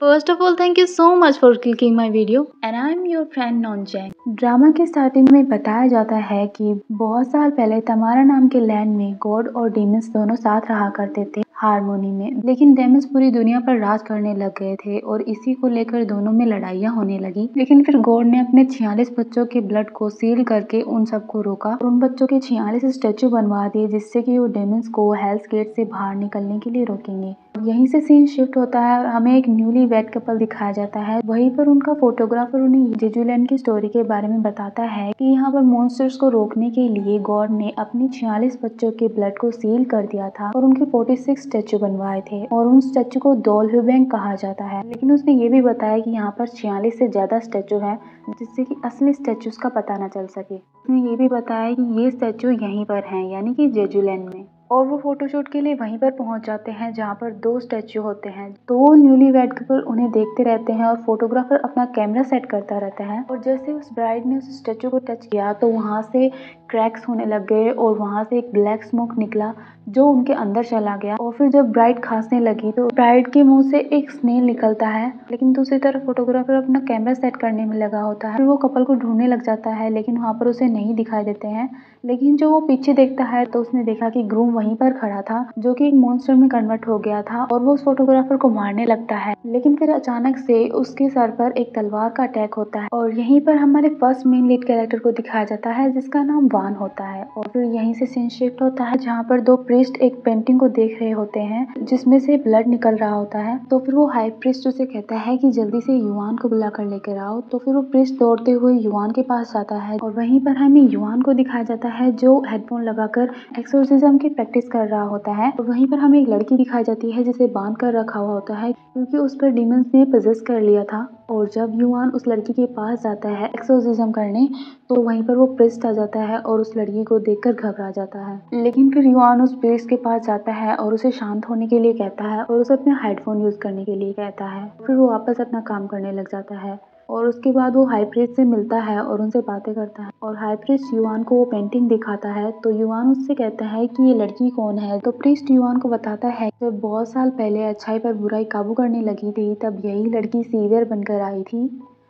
First of all thank you so much for clicking my video and I am your friend non चैन drama के starting में बताया जाता है कि बहुत साल पहले तमारा नाम के लैंड में गॉड और डीमस दोनों साथ रहा करते थे। हारमोनी में। लेकिन डेमंस पूरी दुनिया पर राज करने लग गए थे और इसी को लेकर दोनों में लड़ाइयाँ होने लगी। लेकिन फिर गॉड ने अपने छियालीस बच्चों के ब्लड को सील करके उन सबको रोका और उन बच्चों के छियालीस स्टेचू बनवा दिए, जिससे कि वो डेमंस को हेल्थ गेट से बाहर निकलने के लिए रोकेंगे। यहीं से सीन शिफ्ट होता है और हमें एक न्यूली वेड कपल दिखाया जाता है। वहीं पर उनका फोटोग्राफर उन्हें जेजूलैंड की स्टोरी के बारे में बताता है कि यहाँ पर मॉन्स्टर्स को रोकने के लिए गॉड ने अपनी छियालीस बच्चों के ब्लड को सील कर दिया था और उनके 46 स्टेचू बनवाए थे और उन स्टैचू को दोल बैंक कहा जाता है। लेकिन उसने ये भी बताया कि यहाँ पर छियालीस से ज़्यादा स्टैचू है, जिससे कि असली स्टैचूज का पता न चल सके। उसने ये भी बताया कि ये स्टैचू यहीं पर हैं, यानी कि जेजूलैंड में। और वो फोटोशूट के लिए वहीं पर पहुँच जाते हैं, जहाँ पर दो स्टैचू होते हैं। तो न्यूली वेड कपल उन्हें देखते रहते हैं और फोटोग्राफर अपना कैमरा सेट करता रहता है। और जैसे उस ब्राइड ने उस स्टैचू को टच किया तो वहाँ से क्रैक्स होने लग गए और वहाँ से एक ब्लैक स्मोक निकला, जो उनके अंदर चला गया। और फिर जब ब्राइड खांसने लगी तो ब्राइड के मुँह से एक स्नेल निकलता है, लेकिन दूसरी तरफ़ फोटोग्राफर अपना कैमरा सेट करने में लगा होता है। फिर वो कपल को ढूँढने लग जाता है, लेकिन वहाँ पर उसे नहीं दिखाई देते हैं। लेकिन जो वो पीछे देखता है तो उसने देखा कि ग्रूम वहीं पर खड़ा था, जो कि एक मॉन्स्टर में कन्वर्ट हो गया था और वो उस फोटोग्राफर को मारने लगता है। लेकिन फिर अचानक से उसके सर पर एक तलवार का अटैक होता है और यहीं पर हमारे फ़र्स्ट मेन लीड कैरेक्टर को दिखाया जाता है, जिसका नाम वान होता है। और फिर यहीं से सीन शिफ्ट होता है, जहाँ पर दो प्रिस्ट एक पेंटिंग को देख रहे होते हैं, जिसमें से ब्लड निकल रहा होता है। तो फिर वो हाई प्रिस्ट उसे कहता है कि जल्दी से युवान को बुला कर लेकर आओ। तो फिर वो प्रिस्ट दौड़ते हुए युवान के पास जाता है और वहीं पर हमें युवान को दिखाया जाता है, जो हेडफोन लगाकर एक्सोसिज्म की प्रैक्टिस कर रहा होता है और वहीं पर हमें एक लड़की दिखाई जाती है जिसे बाँध कर रखा हुआ होता है, क्योंकि उस पर डिमंस ने पजेस कर लिया था। और जब युवान उस लड़की के पास जाता है एक्सोसिज्म करने तो वहीं पर वो प्रिस्ट आ जाता है और उस लड़की को देखकर घबरा जाता है। लेकिन फिर युवान उस प्रिस्ट के पास जाता है और उसे शांत होने के लिए कहता है और उसे अपने हेडफोन यूज़ करने के लिए कहता है। फिर वो वापस अपना काम करने लग जाता है। और उसके बाद वो प्रीस्ट से मिलता है और उनसे बातें करता है। और प्रीस्ट युवान को वो पेंटिंग दिखाता है। तो युवान उससे कहता है कि ये लड़की कौन है? तो प्रिस्ट युवान को बताता है, जब बहुत साल पहले अच्छाई पर बुराई काबू करने लगी थी, तब यही लड़की सीवियर बनकर आई थी।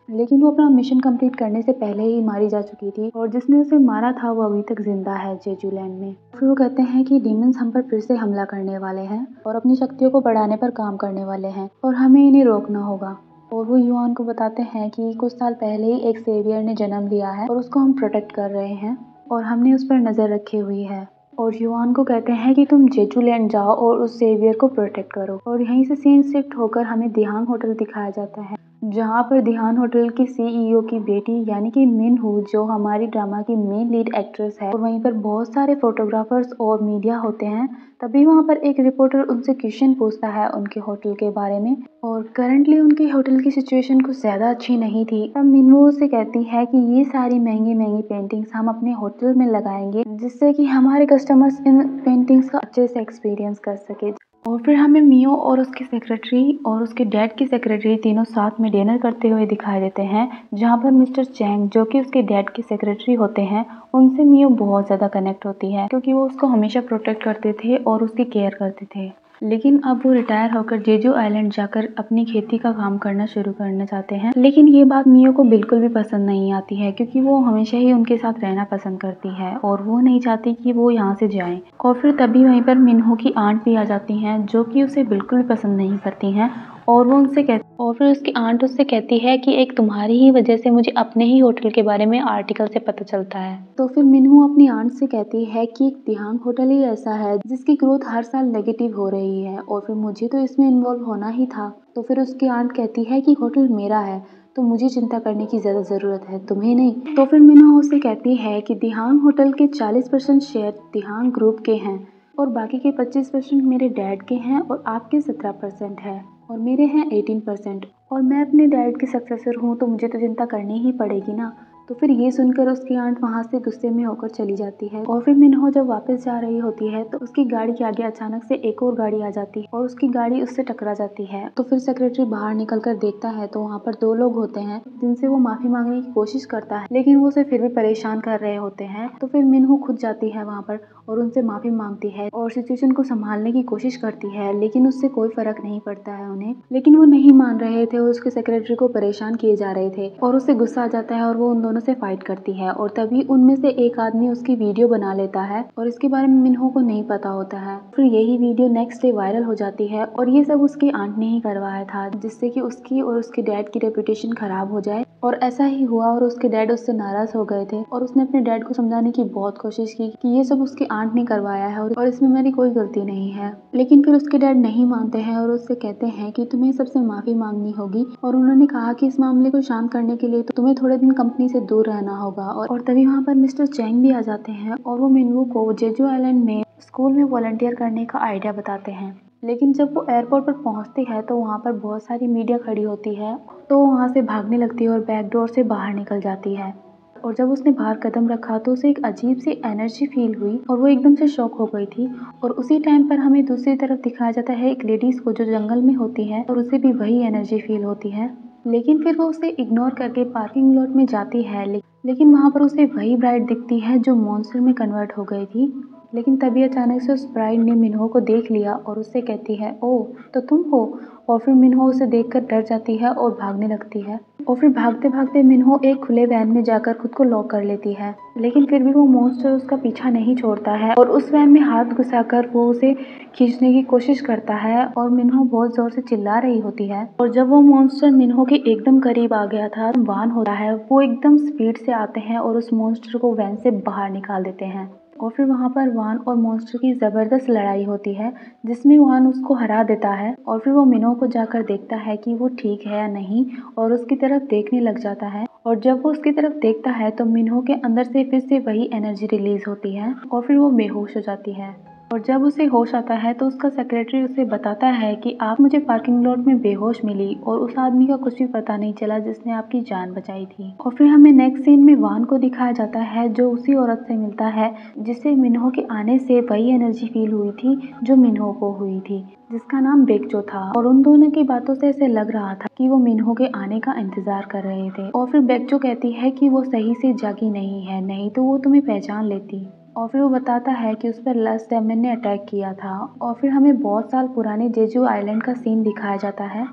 लेकिन वो अपना मिशन कंप्लीट करने से पहले ही मारी जा चुकी थी और जिसने उसे मारा था, वो अभी तक ज़िंदा है जेजूलैंड में। फिर वो कहते हैं कि डीमंस हम पर फिर से हमला करने वाले हैं और अपनी शक्तियों को बढ़ाने पर काम करने वाले हैं और हमें इन्हें रोकना होगा। और वो युवान को बताते हैं कि कुछ साल पहले ही एक सेवियर ने जन्म लिया है और उसको हम प्रोटेक्ट कर रहे हैं और हमने उस पर नज़र रखी हुई है। और युवान को कहते हैं कि तुम जेजू लैंड जाओ और उस सेवियर को प्रोटेक्ट करो और यहीं से सीन शिफ्ट होकर हमें दिहांग होटल दिखाया जाता है। जहाँ पर ध्यान होटल की सीईओ की बेटी यानी कि मिन हु जो हमारी ड्रामा की मेन लीड एक्ट्रेस है, और वहीं पर बहुत सारे फोटोग्राफर्स और मीडिया होते हैं, तभी वहाँ पर एक रिपोर्टर उनसे क्वेश्चन पूछता है उनके होटल के बारे में। और करंटली उनके होटल की सिचुएशन कुछ ज़्यादा अच्छी नहीं थी। तब मिनू से कहती है कि ये सारी महँगी महँगी पेंटिंग्स हम अपने होटल में लगाएँगे, जिससे कि हमारे कस्टमर्स इन पेंटिंग्स का अच्छे से एक्सपीरियंस कर सके। और फिर हमें मियो और उसकी सेक्रेटरी और उसके डैड की सेक्रेटरी तीनों साथ में डिनर करते हुए दिखाई देते हैं, जहाँ पर मिस्टर चैंग, जो कि उसके डैड की सेक्रेटरी होते हैं, उनसे मियो बहुत ज़्यादा कनेक्ट होती है, क्योंकि वो उसको हमेशा प्रोटेक्ट करते थे और उसकी केयर करते थे। लेकिन अब वो रिटायर होकर जेजो आइलैंड जाकर अपनी खेती का काम करना शुरू करना चाहते हैं। लेकिन ये बात मियो को बिल्कुल भी पसंद नहीं आती है, क्योंकि वो हमेशा ही उनके साथ रहना पसंद करती है और वो नहीं चाहती कि वो यहाँ से जाएँ। और फिर तभी वहीं पर मिनहो की आंट भी आ जाती हैं, जो कि उसे बिल्कुल भी पसंद नहीं करती हैं और वो उनसे कह, और फिर उसकी आंट उससे कहती है कि एक तुम्हारी ही वजह से मुझे अपने ही होटल के बारे में आर्टिकल से पता चलता है। तो फिर मिनहू अपनी आंट से कहती है कि एक दिहांग होटल ही ऐसा है जिसकी ग्रोथ हर साल नेगेटिव हो रही है और फिर मुझे तो इसमें इन्वॉल्व होना ही था। तो फिर उसकी आंट कहती है कि होटल मेरा है तो मुझे चिंता करने की ज़्यादा ज़रूरत है, तुम्हें नहीं। तो फिर मीना उससे कहती है कि दिहांग होटल के 40 परसेंट शेयर दिहांग ग्रुप के हैं और बाकी के 25 परसेंट मेरे डैड के हैं और आपके 17 परसेंट है। और मेरे हैं 18 परसेंट और मैं अपने डैड की सक्सेसर हूँ तो मुझे तो चिंता करनी ही पड़ेगी ना। तो फिर ये सुनकर उसकी आंट वहाँ से गुस्से में होकर चली जाती है और फिर मिनहो जब वापस जा रही होती है तो उसकी गाड़ी के आगे अचानक से एक और गाड़ी आ जाती है और उसकी गाड़ी उससे टकरा जाती है। तो फिर सेक्रेटरी बाहर निकल कर देखता है तो वहाँ पर दो लोग होते हैं, जिनसे वो माफ़ी मांगने की कोशिश करता है, लेकिन वो उसे फिर भी परेशान कर रहे होते हैं। तो फिर मिनहो खुद जाती है वहाँ पर और उनसे माफ़ी मांगती है और सिचुएशन को संभालने की कोशिश करती है, लेकिन उससे कोई फ़र्क नहीं पड़ता है उन्हें। लेकिन वो नहीं मान रहे थे, और उसके सेक्रेटरी को परेशान किए जा रहे थे, और उससे गुस्सा आ जाता है और वो उन दोनों से फाइट करती है, और तभी उनमें से एक आदमी उसकी वीडियो बना लेता है, और इसके बारे में मिनहो को नहीं पता होता है। फिर यही वीडियो नेक्स्ट डे वायरल हो जाती है, और ये सब उसकी आंट ने ही करवाया था, जिससे कि उसकी और उसके डैड की रेपुटेशन खराब हो जाए। और ऐसा ही हुआ और उसके डैड उससे नाराज़ हो गए थे और उसने अपने डैड को समझाने की बहुत कोशिश की कि ये सब उसकी आंट ने करवाया है और इसमें मेरी कोई गलती नहीं है। लेकिन फिर उसके डैड नहीं मानते हैं और उससे कहते हैं कि तुम्हें सबसे माफ़ी मांगनी होगी और उन्होंने कहा कि इस मामले को शांत करने के लिए तो तुम्हें थोड़े दिन कंपनी से दूर रहना होगा और, तभी वहाँ पर मिस्टर चैंग भी आ जाते हैं और वो मिनवू को जेजू आइलैंड में स्कूल में वॉलंटियर करने का आइडिया बताते हैं। लेकिन जब वो एयरपोर्ट पर पहुँचती है तो वहाँ पर बहुत सारी मीडिया खड़ी होती है तो वहाँ से भागने लगती है और बैक डोर से बाहर निकल जाती है। और जब उसने बाहर कदम रखा तो उसे एक अजीब सी एनर्जी फील हुई और वो एकदम से शॉक हो गई थी। और उसी टाइम पर हमें दूसरी तरफ़ दिखाया जाता है एक लेडीज़ को जो जंगल में होती है और उसे भी वही एनर्जी फील होती है। लेकिन फिर वो उसे इग्नोर करके पार्किंग लॉट में जाती है, लेकिन वहाँ पर उसे वही ब्राइड दिखती है जो मॉन्स्टर में कन्वर्ट हो गई थी। लेकिन तभी अचानक से उस ब्राइड ने मिनहो को देख लिया और उससे कहती है, ओ तो तुम हो? और फिर मिनहो उसे देखकर डर जाती है और भागने लगती है। और फिर भागते भागते मिनहो एक खुले वैन में जाकर खुद को लॉक कर लेती है। लेकिन फिर भी वो मॉन्स्टर उसका पीछा नहीं छोड़ता है और उस वैन में हाथ घुसाकर वो उसे खींचने की कोशिश करता है और मिनहो बहुत ज़ोर से चिल्ला रही होती है। और जब वो मॉन्स्टर मिनहो के एकदम करीब आ गया था वाहन होता है, वो एकदम स्पीड से आते हैं और उस मॉन्स्टर को वैन से बाहर निकाल देते हैं। और फिर वहाँ पर वान और मॉन्स्टर की ज़बरदस्त लड़ाई होती है, जिसमें वान उसको हरा देता है और फिर वो मिनो को जाकर देखता है कि वो ठीक है या नहीं और उसकी तरफ़ देखने लग जाता है। और जब वो उसकी तरफ़ देखता है तो मीनू के अंदर से फिर से वही एनर्जी रिलीज़ होती है और फिर वो बेहोश हो जाती है। और जब उसे होश आता है तो उसका सेक्रेटरी उसे बताता है कि आप मुझे पार्किंग लॉट में बेहोश मिली और उस आदमी का कुछ भी पता नहीं चला जिसने आपकी जान बचाई थी। और फिर हमें नेक्स्ट सीन में वान को दिखाया जाता है, जो उसी औरत से मिलता है, जिसे मिनहो के आने से वही एनर्जी फील हुई थी, जो मिनहो को हुई थी, जिसका नाम बेकचो था। और उन दोनों की बातों से ऐसे लग रहा था कि वो मिनहो के आने का इंतज़ार कर रहे थे। और फिर बेकचो कहती है कि वो सही से जागी नहीं है, नहीं तो वो तुम्हें पहचान लेती। और फिर वो बताता है कि उस पर लस डेमन ने अटैक किया था और फिर हमें बहुत साल पुराने जेजू आइलैंड का सीन दिखाया जाता है,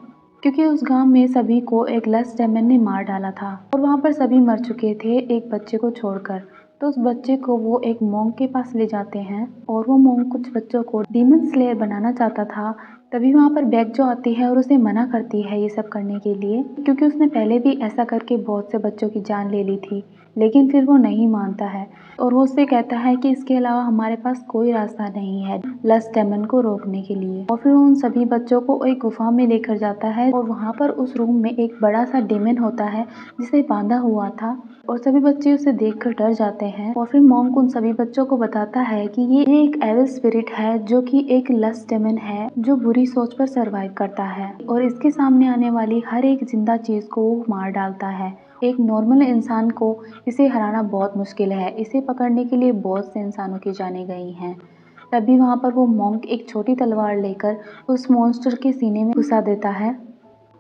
क्योंकि उस गाँव में सभी को एक लस डेमन ने मार डाला था और वहाँ पर सभी मर चुके थे एक बच्चे को छोड़कर। तो उस बच्चे को वो एक मोंग के पास ले जाते हैं और वो मोंग कुछ बच्चों को डीमन स्लेयर बनाना चाहता था तभी वहाँ पर बैग जो आती है और उसे मना करती है ये सब करने के लिए, क्योंकि उसने पहले भी ऐसा करके बहुत से बच्चों की जान ले ली थी, लेकिन फिर वो नहीं मानता है। और वो उससे कहता है कि इसके अलावा हमारे पास कोई रास्ता नहीं है लस डेमन को रोकने के लिए। और फिर उन सभी बच्चों को एक गुफा में लेकर जाता है और वहाँ पर उस रूम में एक बड़ा सा डेमन होता है, जिसे बांधा हुआ था। और सभी बच्चे उसे देखकर डर जाते हैं। और फिर मॉन्क उन सभी बच्चों को बताता है कि ये एक एवल स्पिरिट है, जो कि एक लस डेमन है, जो बुरी सोच पर सरवाइव करता है और इसके सामने आने वाली हर एक ज़िंदा चीज़ को मार डालता है। एक नॉर्मल इंसान को इसे हराना बहुत मुश्किल है। इसे पकड़ने के लिए बहुत से इंसानों की जाने गई हैं। तभी वहाँ पर वो मॉन्क एक छोटी तलवार लेकर उस मॉन्स्टर के सीने में घुसा देता है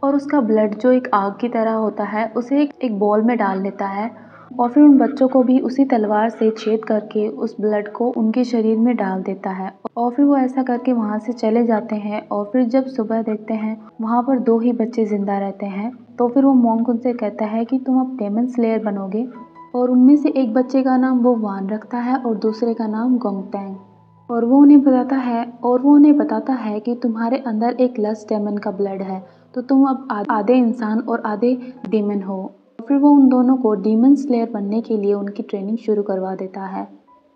और उसका ब्लड जो एक आग की तरह होता है, उसे एक बॉल में डाल लेता है। और फिर उन बच्चों को भी उसी तलवार से छेद करके उस ब्लड को उनके शरीर में डाल देता है। और फिर वो ऐसा करके वहाँ से चले जाते हैं और फिर जब सुबह देखते हैं, वहाँ पर दो ही बच्चे ज़िंदा रहते हैं तो फिर वो मोंग उनसे कहता है कि तुम अब डेमन स्लेयर बनोगे। और उनमें से एक बच्चे का नाम वो वान रखता है और दूसरे का नाम गोंगटैंग। और वो उन्हें बताता है, और वो उन्हें बताता है कि तुम्हारे अंदर एक लस डेमन का ब्लड है तो तुम अब आधे इंसान और आधे डेमन हो। फिर वो उन दोनों को डीमन स्लेयर बनने के लिए उनकी ट्रेनिंग शुरू करवा देता है।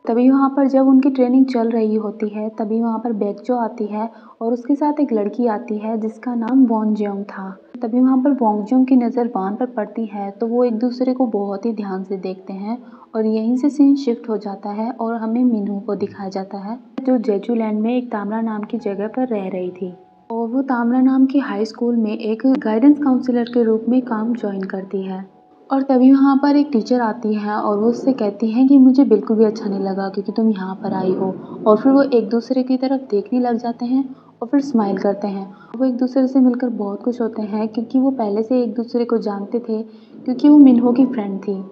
तभी वहाँ पर जब उनकी ट्रेनिंग चल रही होती है, तभी वहाँ पर बेकजो आती है और उसके साथ एक लड़की आती है जिसका नाम वॉन्गजियोंग था। तभी वहाँ पर वॉन्गजियोंग की नज़र वान पर पड़ती है तो वो एक दूसरे को बहुत ही ध्यान से देखते हैं और यहीं से सीन शिफ्ट हो जाता है और हमें मीनू को दिखाया जाता है, जो जेजू लैंड में एक तामरा नाम की जगह पर रह रही थी। और वो तामरा नाम की हाई स्कूल में एक गाइडेंस काउंसलर के रूप में काम ज्वाइन करती है। और तभी वहाँ पर एक टीचर आती है और वो उससे कहती हैं कि मुझे बिल्कुल भी अच्छा नहीं लगा क्योंकि तुम यहाँ पर आई हो। और फिर वो एक दूसरे की तरफ़ देखने लग जाते हैं और फिर स्माइल करते हैं। वो एक दूसरे से मिलकर बहुत खुश होते हैं क्योंकि वो पहले से एक दूसरे को जानते थे क्योंकि वो मिनहो की फ्रेंड थी।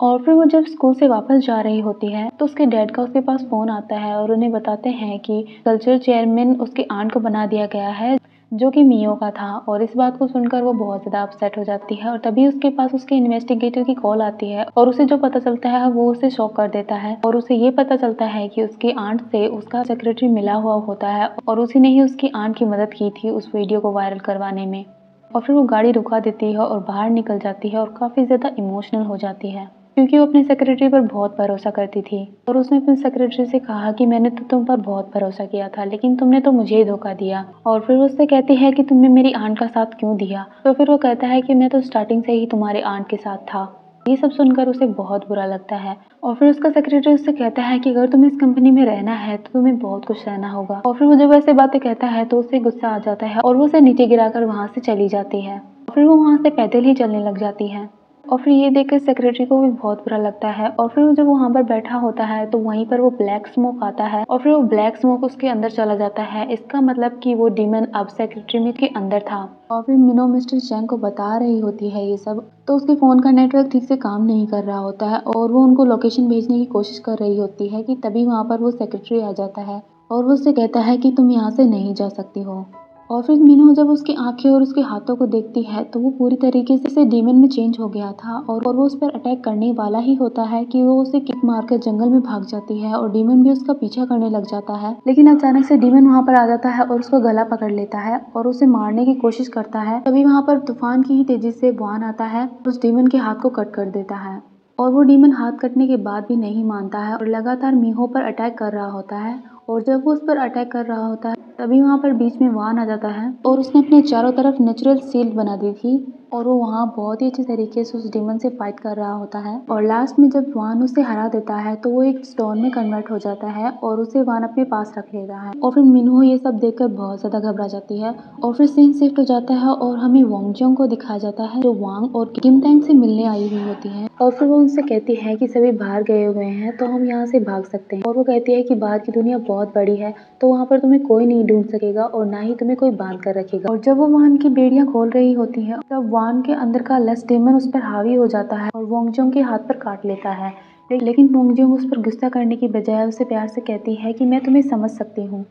और फिर वो जब स्कूल से वापस जा रही होती है तो उसके डैड का उसके पास फ़ोन आता है और उन्हें बताते हैं कि कल्चर चेयरमैन उसके आंट को बना दिया गया है। जो कि मियो का था और इस बात को सुनकर वो बहुत ज़्यादा अपसेट हो जाती है और तभी उसके पास उसके इन्वेस्टिगेटर की कॉल आती है और उसे जो पता चलता है वो उसे शॉक कर देता है और उसे ये पता चलता है कि उसकी आंट से उसका सेक्रेटरी मिला हुआ होता है और उसी ने ही उसकी आंट की मदद की थी उस वीडियो को वायरल करवाने में और फिर वो गाड़ी रुका देती है और बाहर निकल जाती है और काफ़ी ज़्यादा इमोशनल हो जाती है। क्योंकि वो अपने सेक्रेटरी पर बहुत भरोसा करती थी। और उसने अपने सेक्रेटरी से कहा कि मैंने तो तुम पर बहुत भरोसा किया था, लेकिन तुमने तो मुझे ही धोखा दिया। और फिर उससे कहती है कि तुमने मेरी आंट का साथ क्यों दिया? तो फिर वो कहता है कि मैं तो स्टार्टिंग से ही तुम्हारे आंट के साथ था। ये सब सुनकर उसे बहुत बुरा लगता है। और फिर उसका सेक्रेटरी उससे कहता है कि अगर तुम्हें इस कंपनी में रहना है तो तुम्हें बहुत कुछ रहना होगा। और फिर वो जब ऐसे बातें कहता है तो उसे गुस्सा आ जाता है और वो उसे नीचे गिराकर वहाँ से चली जाती है। और फिर वो वहाँ से पैदल ही चलने लग जाती है। और फिर ये देख कर सेक्रेटरी को भी बहुत बुरा लगता है और फिर जब वहाँ पर बैठा होता है तो वहीं पर वो ब्लैक स्मोक आता है और फिर वो ब्लैक स्मोक उसके अंदर चला जाता है। इसका मतलब कि वो डीमन अब सेक्रेटरी में के अंदर था। और फिर मिनो मिस्टर चैंग को बता रही होती है ये सब तो उसके फ़ोन का नेटवर्क ठीक से काम नहीं कर रहा होता है और वो उनको लोकेशन भेजने की कोशिश कर रही होती है कि तभी वहाँ पर वो सेक्रेटरी आ जाता है और वो उससे कहता है कि तुम यहाँ से नहीं जा सकती हो। और फिर मीनू जब उसकी आँखें और उसके हाथों को देखती है तो वो पूरी तरीके से डीमन में चेंज हो गया था और वो उस पर अटैक करने वाला ही होता है कि वो उसे किक मारकर जंगल में भाग जाती है और डीमन भी उसका पीछा करने लग जाता है। लेकिन अचानक से डीमन वहाँ पर आ जाता है और उसको गला पकड़ लेता है और उसे मारने की कोशिश करता है। तभी वहाँ पर तूफ़ान की ही तेज़ी से बुआन आता है, उस डीमन के हाथ को कट कर देता है और वो डीमन हाथ कटने के बाद भी नहीं मानता है और लगातार मीहो पर अटैक कर रहा होता है। और जब वो उस पर अटैक कर रहा होता है, तभी वहाँ पर बीच में वान आ जाता है और उसने अपने चारों तरफ़ नेचुरल सील बना दी थी। और वो वहाँ बहुत ही अच्छे तरीके से उस डीमन से फाइट कर रहा होता है। और लास्ट में जब वान उसे हरा देता है तो वो एक स्टोन में कन्वर्ट हो जाता है और उसे वान अपने पास रख लेता है। और फिर मिनहो ये सब देखकर बहुत ज़्यादा घबरा जाती है और फिर सीन शिफ्ट हो जाता है और हमें वोंगजोंग को दिखाया जाता है, जो वांग और किम टैंग से मिलने आई हुई होती है। और फिर वो उनसे कहती है कि सभी बाहर गए हुए हैं तो हम यहाँ से भाग सकते हैं। और वो कहती है कि बाहर की दुनिया बहुत बड़ी है तो वहाँ पर तुम्हें कोई नहीं ढूंढ सकेगा और ना ही तुम्हें कोई बाँध कर रखेगा। और जब वो वाहन की बेड़ियाँ खोल रही होती है, तब वाहन के अंदर का लस डेमन उस पर हावी हो जाता है और वोंगजोंग के हाथ पर काट लेता है। लेकिन वोंगजोंग उस पर गुस्सा करने की बजाय उसे प्यार से कहती है कि मैं तुम्हें समझ सकती हूँ।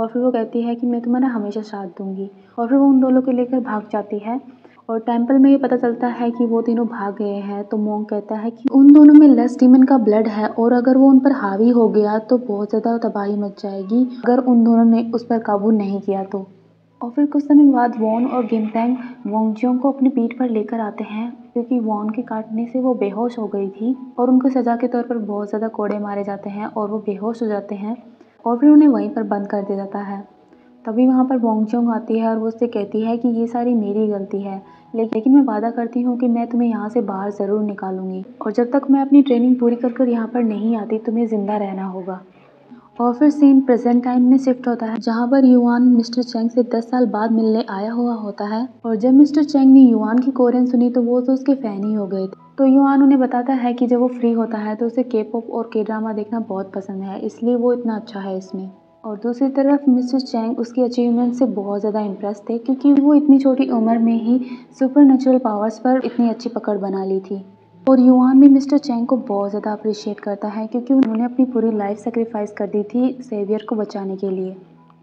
और फिर वो कहती है कि मैं तुम्हारा हमेशा साथ दूँगी। और फिर वो उन दोनों को लेकर भाग जाती है। और टेंपल में ये पता चलता है कि वो तीनों भाग गए हैं तो मोंग कहता है कि उन दोनों में लेस डीमन का ब्लड है और अगर वो उन पर हावी हो गया तो बहुत ज़्यादा तबाही मच जाएगी। अगर उन दोनों ने उस पर काबू नहीं किया तो। और फिर कुछ समय बाद वॉन और गिमटैंग वोंगजियोंग को अपनी पीठ पर लेकर आते हैं, क्योंकि वॉन के काटने से वो बेहोश हो गई थी और उनको सज़ा के तौर पर बहुत ज़्यादा कोड़े मारे जाते हैं और वो बेहोश हो जाते हैं और फिर उन्हें वहीं पर बंद कर दिया जाता है। तभी वहाँ पर वोंगजियोंग आती है और वो उससे कहती है कि ये सारी मेरी गलती है लेकिन मैं वादा करती हूँ कि मैं तुम्हें यहाँ से बाहर ज़रूर निकालूँगी और जब तक मैं अपनी ट्रेनिंग पूरी कर कर यहाँ पर नहीं आती, तुम्हें ज़िंदा रहना होगा। और फिर सीन प्रेजेंट टाइम में शिफ्ट होता है, जहाँ पर युवान मिस्टर चैंग से 10 साल बाद मिलने आया हुआ होता है। और जब मिस्टर चैंग ने युवान की कोरियन सुनी तो वो तो उसके फ़ैन ही हो गए थे। तो युवान उन्हें बताता है कि जब वो फ्री होता है तो उसे के पॉप और के ड्रामा देखना बहुत पसंद है, इसलिए वो इतना अच्छा है इसमें। और दूसरी तरफ़ मिस्टर चैंग उसकी अचीवमेंट से बहुत ज़्यादा इम्प्रेस थे, क्योंकि वो इतनी छोटी उम्र में ही सुपर नेचुरल पावर्स पर इतनी अच्छी पकड़ बना ली थी। और युवान भी मिस्टर चैंग को बहुत ज़्यादा अप्रिशिएट करता है क्योंकि उन्होंने अपनी पूरी लाइफ सेक्रीफाइस कर दी थी सेवियर को बचाने के लिए।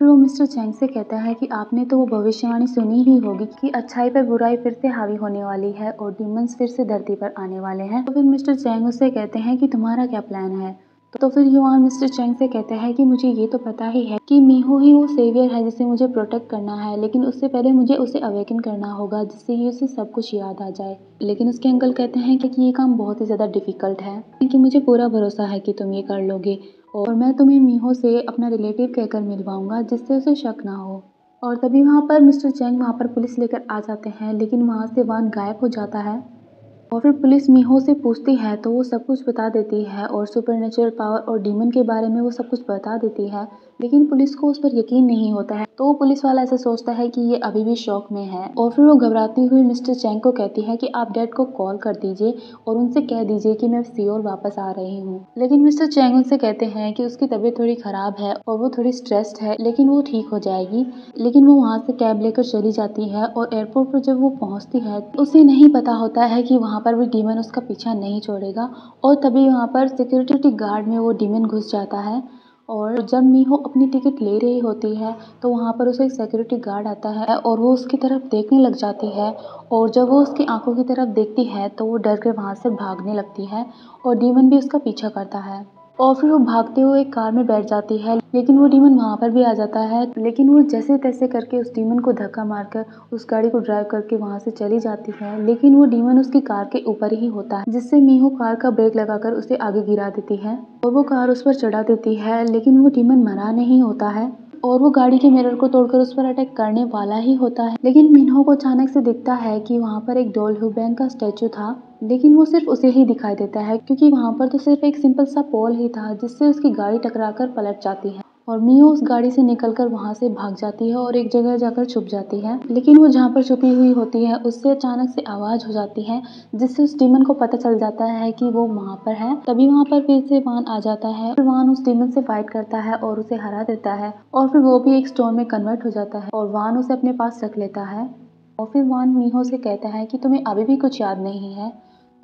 फिर वो मिस्टर चैंग से कहता है कि आपने तो वो भविष्यवाणी सुनी ही होगी कि अच्छाई पर बुराई फिर से हावी होने वाली है और डीमंस फिर से धरती पर आने वाले हैं। तो फिर मिस्टर चैंग उससे कहते हैं कि तुम्हारा क्या प्लान है? तो फिर युवान मिस्टर चैंग से कहते हैं कि मुझे ये तो पता ही है कि मीहो ही वो सेवियर है जिसे मुझे प्रोटेक्ट करना है, लेकिन उससे पहले मुझे उसे अवेकन करना होगा जिससे ही उसे सब कुछ याद आ जाए। लेकिन उसके अंकल कहते हैं कि ये काम बहुत ही ज़्यादा डिफ़िकल्ट है कि मुझे पूरा भरोसा है कि तुम ये कर लोगे, और मैं तुम्हें मीहो से अपना रिलेटिव कहकर मिलवाऊँगा जिससे उसे शक ना हो। और तभी वहाँ पर मिस्टर चैंग वहाँ पर पुलिस लेकर आ जाते हैं, लेकिन वहाँ से वान गायब हो जाता है। और फिर पुलिस मीहो से पूछती है तो वो सब कुछ बता देती है और सुपर पावर और डीमन के बारे में वो सब कुछ बता देती है, लेकिन पुलिस को उस पर यकीन नहीं होता है। तो वो पुलिस वाला ऐसा सोचता है कि ये अभी भी शौक में है और फिर वो घबराती हुई मिस्टर चैंग को कहती है कि आप डैड को कॉल कर दीजिए और उनसे कह दीजिए कि मैं सियोर वापस आ रही हूँ। लेकिन मिस्टर चैंग उनसे कहते हैं कि उसकी तबीयत थोड़ी ख़राब है और वो थोड़ी स्ट्रेस्ड है, लेकिन वो ठीक हो जाएगी। लेकिन वो वहाँ से कैब लेकर चली जाती है और एयरपोर्ट पर जब वो पहुँचती है, उसे नहीं पता होता है कि वहाँ पर भी डीमन उसका पीछा नहीं छोड़ेगा और तभी वहाँ पर सिक्योरिटी गार्ड में वो डीमन घुस जाता है और जब मीहो अपनी टिकट ले रही होती है तो वहाँ पर उसे एक सिक्योरिटी गार्ड आता है और वो उसकी तरफ़ देखने लग जाती है और जब वो उसकी आँखों की तरफ़ देखती है तो वो डर के वहाँ से भागने लगती है और डीमन भी उसका पीछा करता है। और फिर वो भागते हुए एक कार में बैठ जाती है, लेकिन वो डीमन वहाँ पर भी आ जाता है। लेकिन वो जैसे तैसे करके उस डीमन को धक्का मारकर, उस गाड़ी को ड्राइव करके वहाँ से चली जाती है। लेकिन वो डीमन उसकी कार के ऊपर ही होता है, जिससे मीहू कार का ब्रेक लगाकर उसे आगे गिरा देती है और वो कार उस पर चढ़ा देती है, लेकिन वो डीमन मरा नहीं होता है। और वो गाड़ी के मिरर को तोड़कर उस पर अटैक करने वाला ही होता है। लेकिन मिन्हो को अचानक से दिखता है कि वहाँ पर एक डोल बैंक का स्टैचू था, लेकिन वो सिर्फ़ उसे ही दिखाई देता है, क्योंकि वहाँ पर तो सिर्फ़ एक सिंपल सा पोल ही था, जिससे उसकी गाड़ी टकराकर पलट जाती है। और मियो उस गाड़ी से निकलकर वहाँ से भाग जाती है और एक जगह जाकर छुप जाती है। लेकिन वो जहाँ पर छुपी हुई होती है, उससे अचानक से आवाज़ हो जाती है, जिससे उस डीमन को पता चल जाता है कि वो वहाँ पर है। तभी वहाँ पर फिर से वान आ जाता है, फिर वान उस डीमन से फाइट करता है और उसे हरा देता है और फिर वो भी एक स्टोन में कन्वर्ट हो जाता है और वान उसे अपने पास रख लेता है। और फिर वान मीहो से कहता है कि तुम्हें अभी भी कुछ याद नहीं है।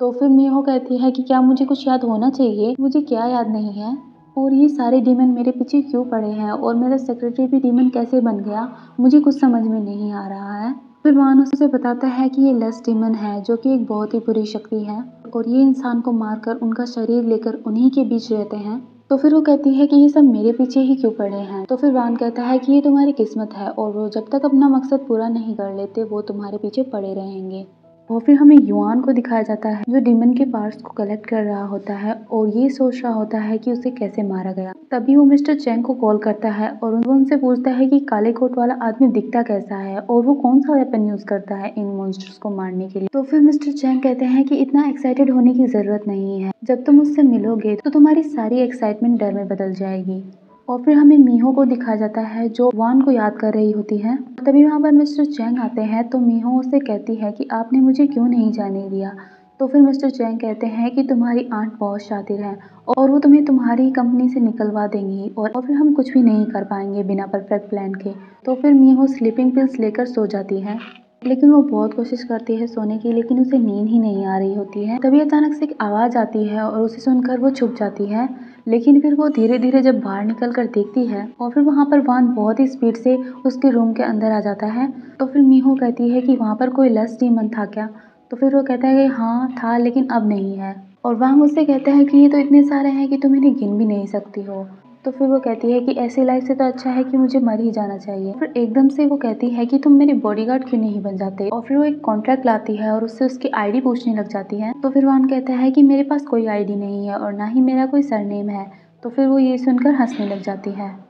तो फिर मीहो कहती है कि क्या मुझे कुछ याद होना चाहिए? मुझे क्या याद नहीं है? और ये सारे डीमन मेरे पीछे क्यों पड़े हैं? और मेरा सेक्रेटरी भी डीमन कैसे बन गया? मुझे कुछ समझ में नहीं आ रहा है। फिर वान उसे बताता है कि ये लस डीमन है, जो कि एक बहुत ही बुरी शक्ति है। और ये इंसान को मारकर उनका शरीर लेकर उन्हीं के बीच रहते हैं। तो फिर वो कहती है कि ये सब मेरे पीछे ही क्यों पड़े हैं? तो फिर वान कहता है कि ये तुम्हारी किस्मत है, और वो जब तक अपना मकसद पूरा नहीं कर लेते, वो तुम्हारे पीछे पड़े रहेंगे। और फिर हमें युआन को दिखाया जाता है, जो डिमन के पार्ट्स को कलेक्ट कर रहा होता है और ये सोच रहा होता है कि उसे कैसे मारा गया। तभी वो मिस्टर चैंग को कॉल करता है और वो उनसे पूछता है कि काले कोट वाला आदमी दिखता कैसा है और वो कौन सा वेपन यूज़ करता है इन मॉन्स्टर्स को मारने के लिए। तो फिर मिस्टर चैंग कहते हैं कि इतना एक्साइटेड होने की ज़रूरत नहीं है, जब तुम उससे मिलोगे तो तुम्हारी सारी एक्साइटमेंट डर में बदल जाएगी। और फिर हमें मीहो को दिखाया जाता है जो वान को याद कर रही होती है। तभी वहाँ पर मिस्टर चैंग आते हैं तो मीहो उसे कहती है कि आपने मुझे क्यों नहीं जाने दिया? तो फिर मिस्टर चैंग कहते हैं कि तुम्हारी आंट बहुत शातिर है और वो तुम्हें तुम्हारी कंपनी से निकलवा देंगी और, फिर हम कुछ भी नहीं कर पाएँगे बिना परफेक्ट प्लान के। तो फिर मीहो स्लीपिंग पिल्स लेकर सो जाती है। लेकिन वो बहुत कोशिश करती है सोने की लेकिन उसे नींद ही नहीं आ रही होती है। तभी अचानक से एक आवाज़ आती है और उसे सुनकर वो छुप जाती है। लेकिन फिर वो धीरे धीरे जब बाहर निकल कर देखती है और फिर वहाँ पर वान बहुत ही स्पीड से उसके रूम के अंदर आ जाता है तो फिर मीहो कहती है कि वहाँ पर कोई लस डीमन था क्या? तो फिर वो कहता है कि हाँ था लेकिन अब नहीं है। और वहाँ मुझसे कहता है कि ये तो इतने सारे हैं कि तुम इन्हें गिन भी नहीं सकती हो। तो फिर वो कहती है कि ऐसी लाइफ से तो अच्छा है कि मुझे मर ही जाना चाहिए। फिर एकदम से वो कहती है कि तुम मेरे बॉडीगार्ड क्यों नहीं बन जाते? और फिर वो एक कॉन्ट्रैक्ट लाती है और उससे उसकी आईडी पूछने लग जाती है। तो फिर वान कहता है कि मेरे पास कोई आईडी नहीं है और ना ही मेरा कोई सरनेम है। तो फिर वो ये सुनकर हंसने लग जाती है।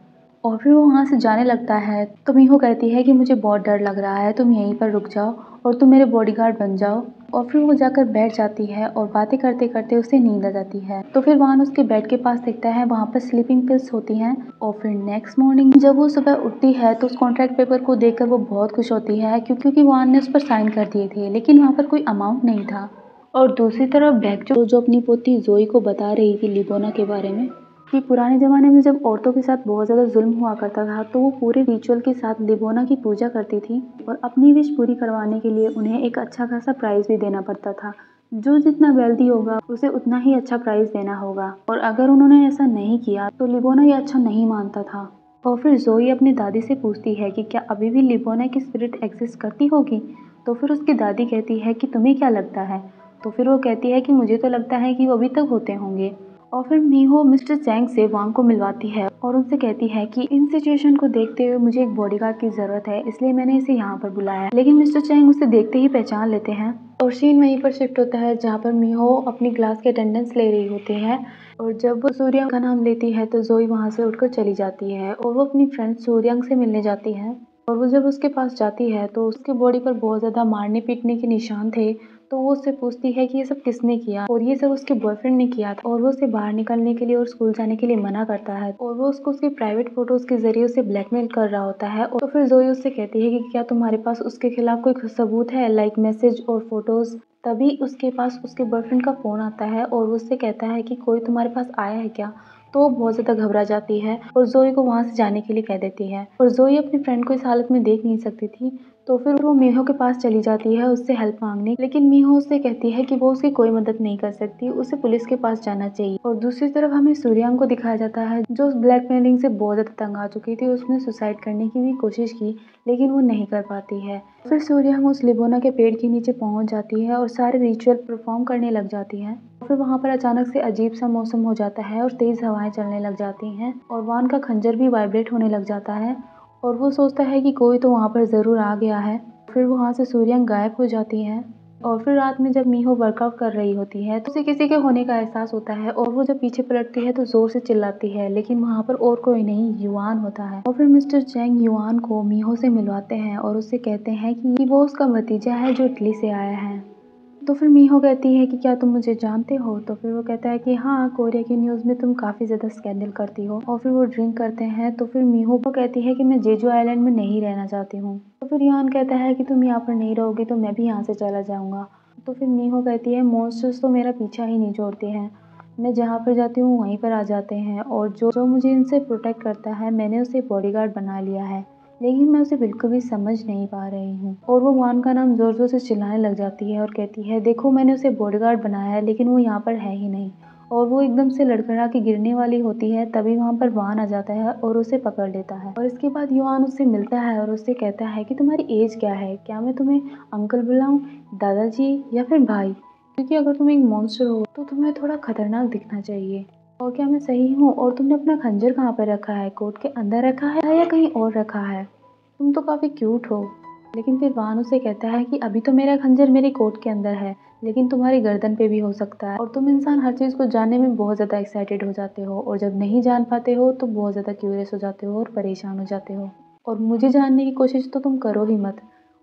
और फिर वो वहाँ से जाने लगता है। तो मीहो कहती है कि मुझे बहुत डर लग रहा है, तुम यहीं पर रुक जाओ और तुम मेरे बॉडीगार्ड बन जाओ। और फिर वो जाकर बैठ जाती है और बातें करते करते उसे नींद आ जाती है। तो फिर वान उसके बेड के पास देखता है, वहाँ पर स्लीपिंग पिल्स होती हैं। और फिर नेक्स्ट मॉर्निंग जब वो सुबह उठती है तो उस कॉन्ट्रैक्ट पेपर को देखकर वो बहुत खुश होती है, क्योंकि वान ने उस पर साइन कर दिए थे, लेकिन वहाँ पर कोई अमाउंट नहीं था। और दूसरी तरफ़ बैग जो जो अपनी पोती जोई को बता रही थी लिबोना के बारे में कि पुराने ज़माने में जब औरतों के साथ बहुत ज़्यादा जुल्म हुआ करता था तो वो पूरे रिचुअल के साथ लिबोना की पूजा करती थी और अपनी विश पूरी करवाने के लिए उन्हें एक अच्छा खासा प्राइज़ भी देना पड़ता था। जो जितना वेल्दी होगा, उसे उतना ही अच्छा प्राइज़ देना होगा। और अगर उन्होंने ऐसा नहीं किया तो लिबोना ये अच्छा नहीं मानता था। और फिर जोई अपनी दादी से पूछती है कि, क्या अभी भी लिबोना की स्पिरिट एग्जिस्ट करती होगी? तो फिर उसकी दादी कहती है कि, तुम्हें क्या लगता है? तो फिर वो कहती है कि, मुझे तो लगता है कि वो अभी तक होते होंगे। और फिर मीहो मिस्टर चैंग से वांग को मिलवाती है और उनसे कहती है कि इन सिचुएशन को देखते हुए मुझे एक बॉडीगार्ड की ज़रूरत है, इसलिए मैंने इसे यहाँ पर बुलाया है। लेकिन मिस्टर चैंग उसे देखते ही पहचान लेते हैं। और सीन वहीं पर शिफ्ट होता है, जहाँ पर मीहो अपनी क्लास के अटेंडेंस ले रही होती है। और जब वो सूर्यंग का नाम लेती है तो जोई वहाँ से उठकर चली जाती है और वो अपनी फ्रेंड सूर्यंग से मिलने जाती है। और वो जब उसके पास जाती है तो उसके बॉडी पर बहुत ज़्यादा मारने पीटने के निशान थे तो वो उससे पूछती है कि ये सब किसने किया? और ये सब उसके बॉयफ्रेंड ने किया था। और वो उसे बाहर निकलने के लिए और स्कूल जाने के लिए मना करता है। और वो उसको उसके प्राइवेट फ़ोटोज़ के ज़रिए उसे ब्लैकमेल कर रहा होता है। और तो फिर जोई उससे कहती है कि क्या तुम्हारे पास उसके खिलाफ कोई सबूत है? लाइक मैसेज और फ़ोटोज़ तभी उसके पास उसके बॉयफ्रेंड का फ़ोन आता है और वो उससे कहता है कि कोई तुम्हारे पास आया है क्या? तो वो बहुत ज़्यादा घबरा जाती है और जोई को वहाँ से जाने के लिए कह देती है। और जोई अपनी फ्रेंड को इस हालत में देख नहीं सकती थी। तो फिर वो मीहो के पास चली जाती है उससे हेल्प मांगने। लेकिन मीहो उससे कहती है कि वो उसकी कोई मदद नहीं कर सकती, उसे पुलिस के पास जाना चाहिए। और दूसरी तरफ़ हमें सूर्यांग को दिखाया जाता है, जो उस ब्लैकमेलिंग से बहुत ज़्यादा तंग आ चुकी थी, उसने सुसाइड करने की भी कोशिश की, लेकिन वो नहीं कर पाती है। फिर सूर्यांग उस लिबोना के पेड़ के नीचे पहुँच जाती है और सारे रिचुअल परफॉर्म करने लग जाती है। फिर वहाँ पर अचानक से अजीब सा मौसम हो जाता है और तेज़ हवाएँ चलने लग जाती हैं और वान का खंजर भी वाइब्रेट होने लग जाता है। और वो सोचता है कि कोई तो वहाँ पर ज़रूर आ गया है। फिर वहाँ से सूर्यंग गायब हो जाती है और फिर रात में जब मीहो वर्कआउट कर रही होती है तो उसे किसी के होने का एहसास होता है और वो जब पीछे पलटती है तो ज़ोर से चिल्लाती है, लेकिन वहाँ पर और कोई नहीं, युवान होता है। और फिर मिस्टर चैंग युवान को मीहो से मिलवाते हैं और उससे कहते हैं कि वो उसका भतीजा है जो इटली से आया है। तो फिर मीहो कहती है कि क्या तुम मुझे जानते हो? तो फिर वो कहता है कि हाँ कोरिया की न्यूज़ में तुम काफ़ी ज़्यादा स्कैंडल करती हो और फिर वो ड्रिंक करते हैं। तो फिर मीहो को कहती है कि मैं जेजू आइलैंड में नहीं रहना चाहती हूँ। तो फिर यान कहता है कि तुम यहाँ पर नहीं रहोगी तो मैं भी यहाँ से चला जाऊँगा। तो फिर मीहो कहती है मॉन्स्टर्स तो मेरा पीछा ही नहीं छोड़ते हैं। मैं जहाँ पर जाती हूँ वहीं पर आ जाते हैं और जो जो मुझे इनसे प्रोटेक्ट करता है, मैंने उसे बॉडीगार्ड बना लिया है। लेकिन मैं उसे बिल्कुल भी समझ नहीं पा रही हूँ। और वो वान का नाम ज़ोर ज़ोर से चिल्लाने लग जाती है और कहती है, देखो, मैंने उसे बॉडीगार्ड बनाया है, लेकिन वो यहाँ पर है ही नहीं। और वो एकदम से लड़खड़ा के गिरने वाली होती है, तभी वहाँ पर वान आ जाता है और उसे पकड़ लेता है। और इसके बाद युवान उससे मिलता है और उससे कहता है कि, तुम्हारी एज क्या है? क्या मैं तुम्हें अंकल बुलाऊँ, दादाजी या फिर भाई? क्योंकि अगर तुम एक मॉन्स्टर हो तो तुम्हें थोड़ा खतरनाक दिखना चाहिए। और क्या मैं सही हूँ? और तुमने अपना खंजर कहाँ पर रखा है? कोट के अंदर रखा है या कहीं और रखा है? तुम तो काफ़ी क्यूट हो। लेकिन फिर वान उसे कहता है कि अभी तो मेरा खंजर मेरी कोट के अंदर है, लेकिन तुम्हारी गर्दन पे भी हो सकता है। और तुम इंसान हर चीज़ को जानने में बहुत ज़्यादा एक्साइटेड हो जाते हो, और जब नहीं जान पाते हो तो बहुत ज़्यादा क्यूरियस हो जाते हो और परेशान हो जाते हो। और मुझे जानने की कोशिश तो तुम करो ही मत।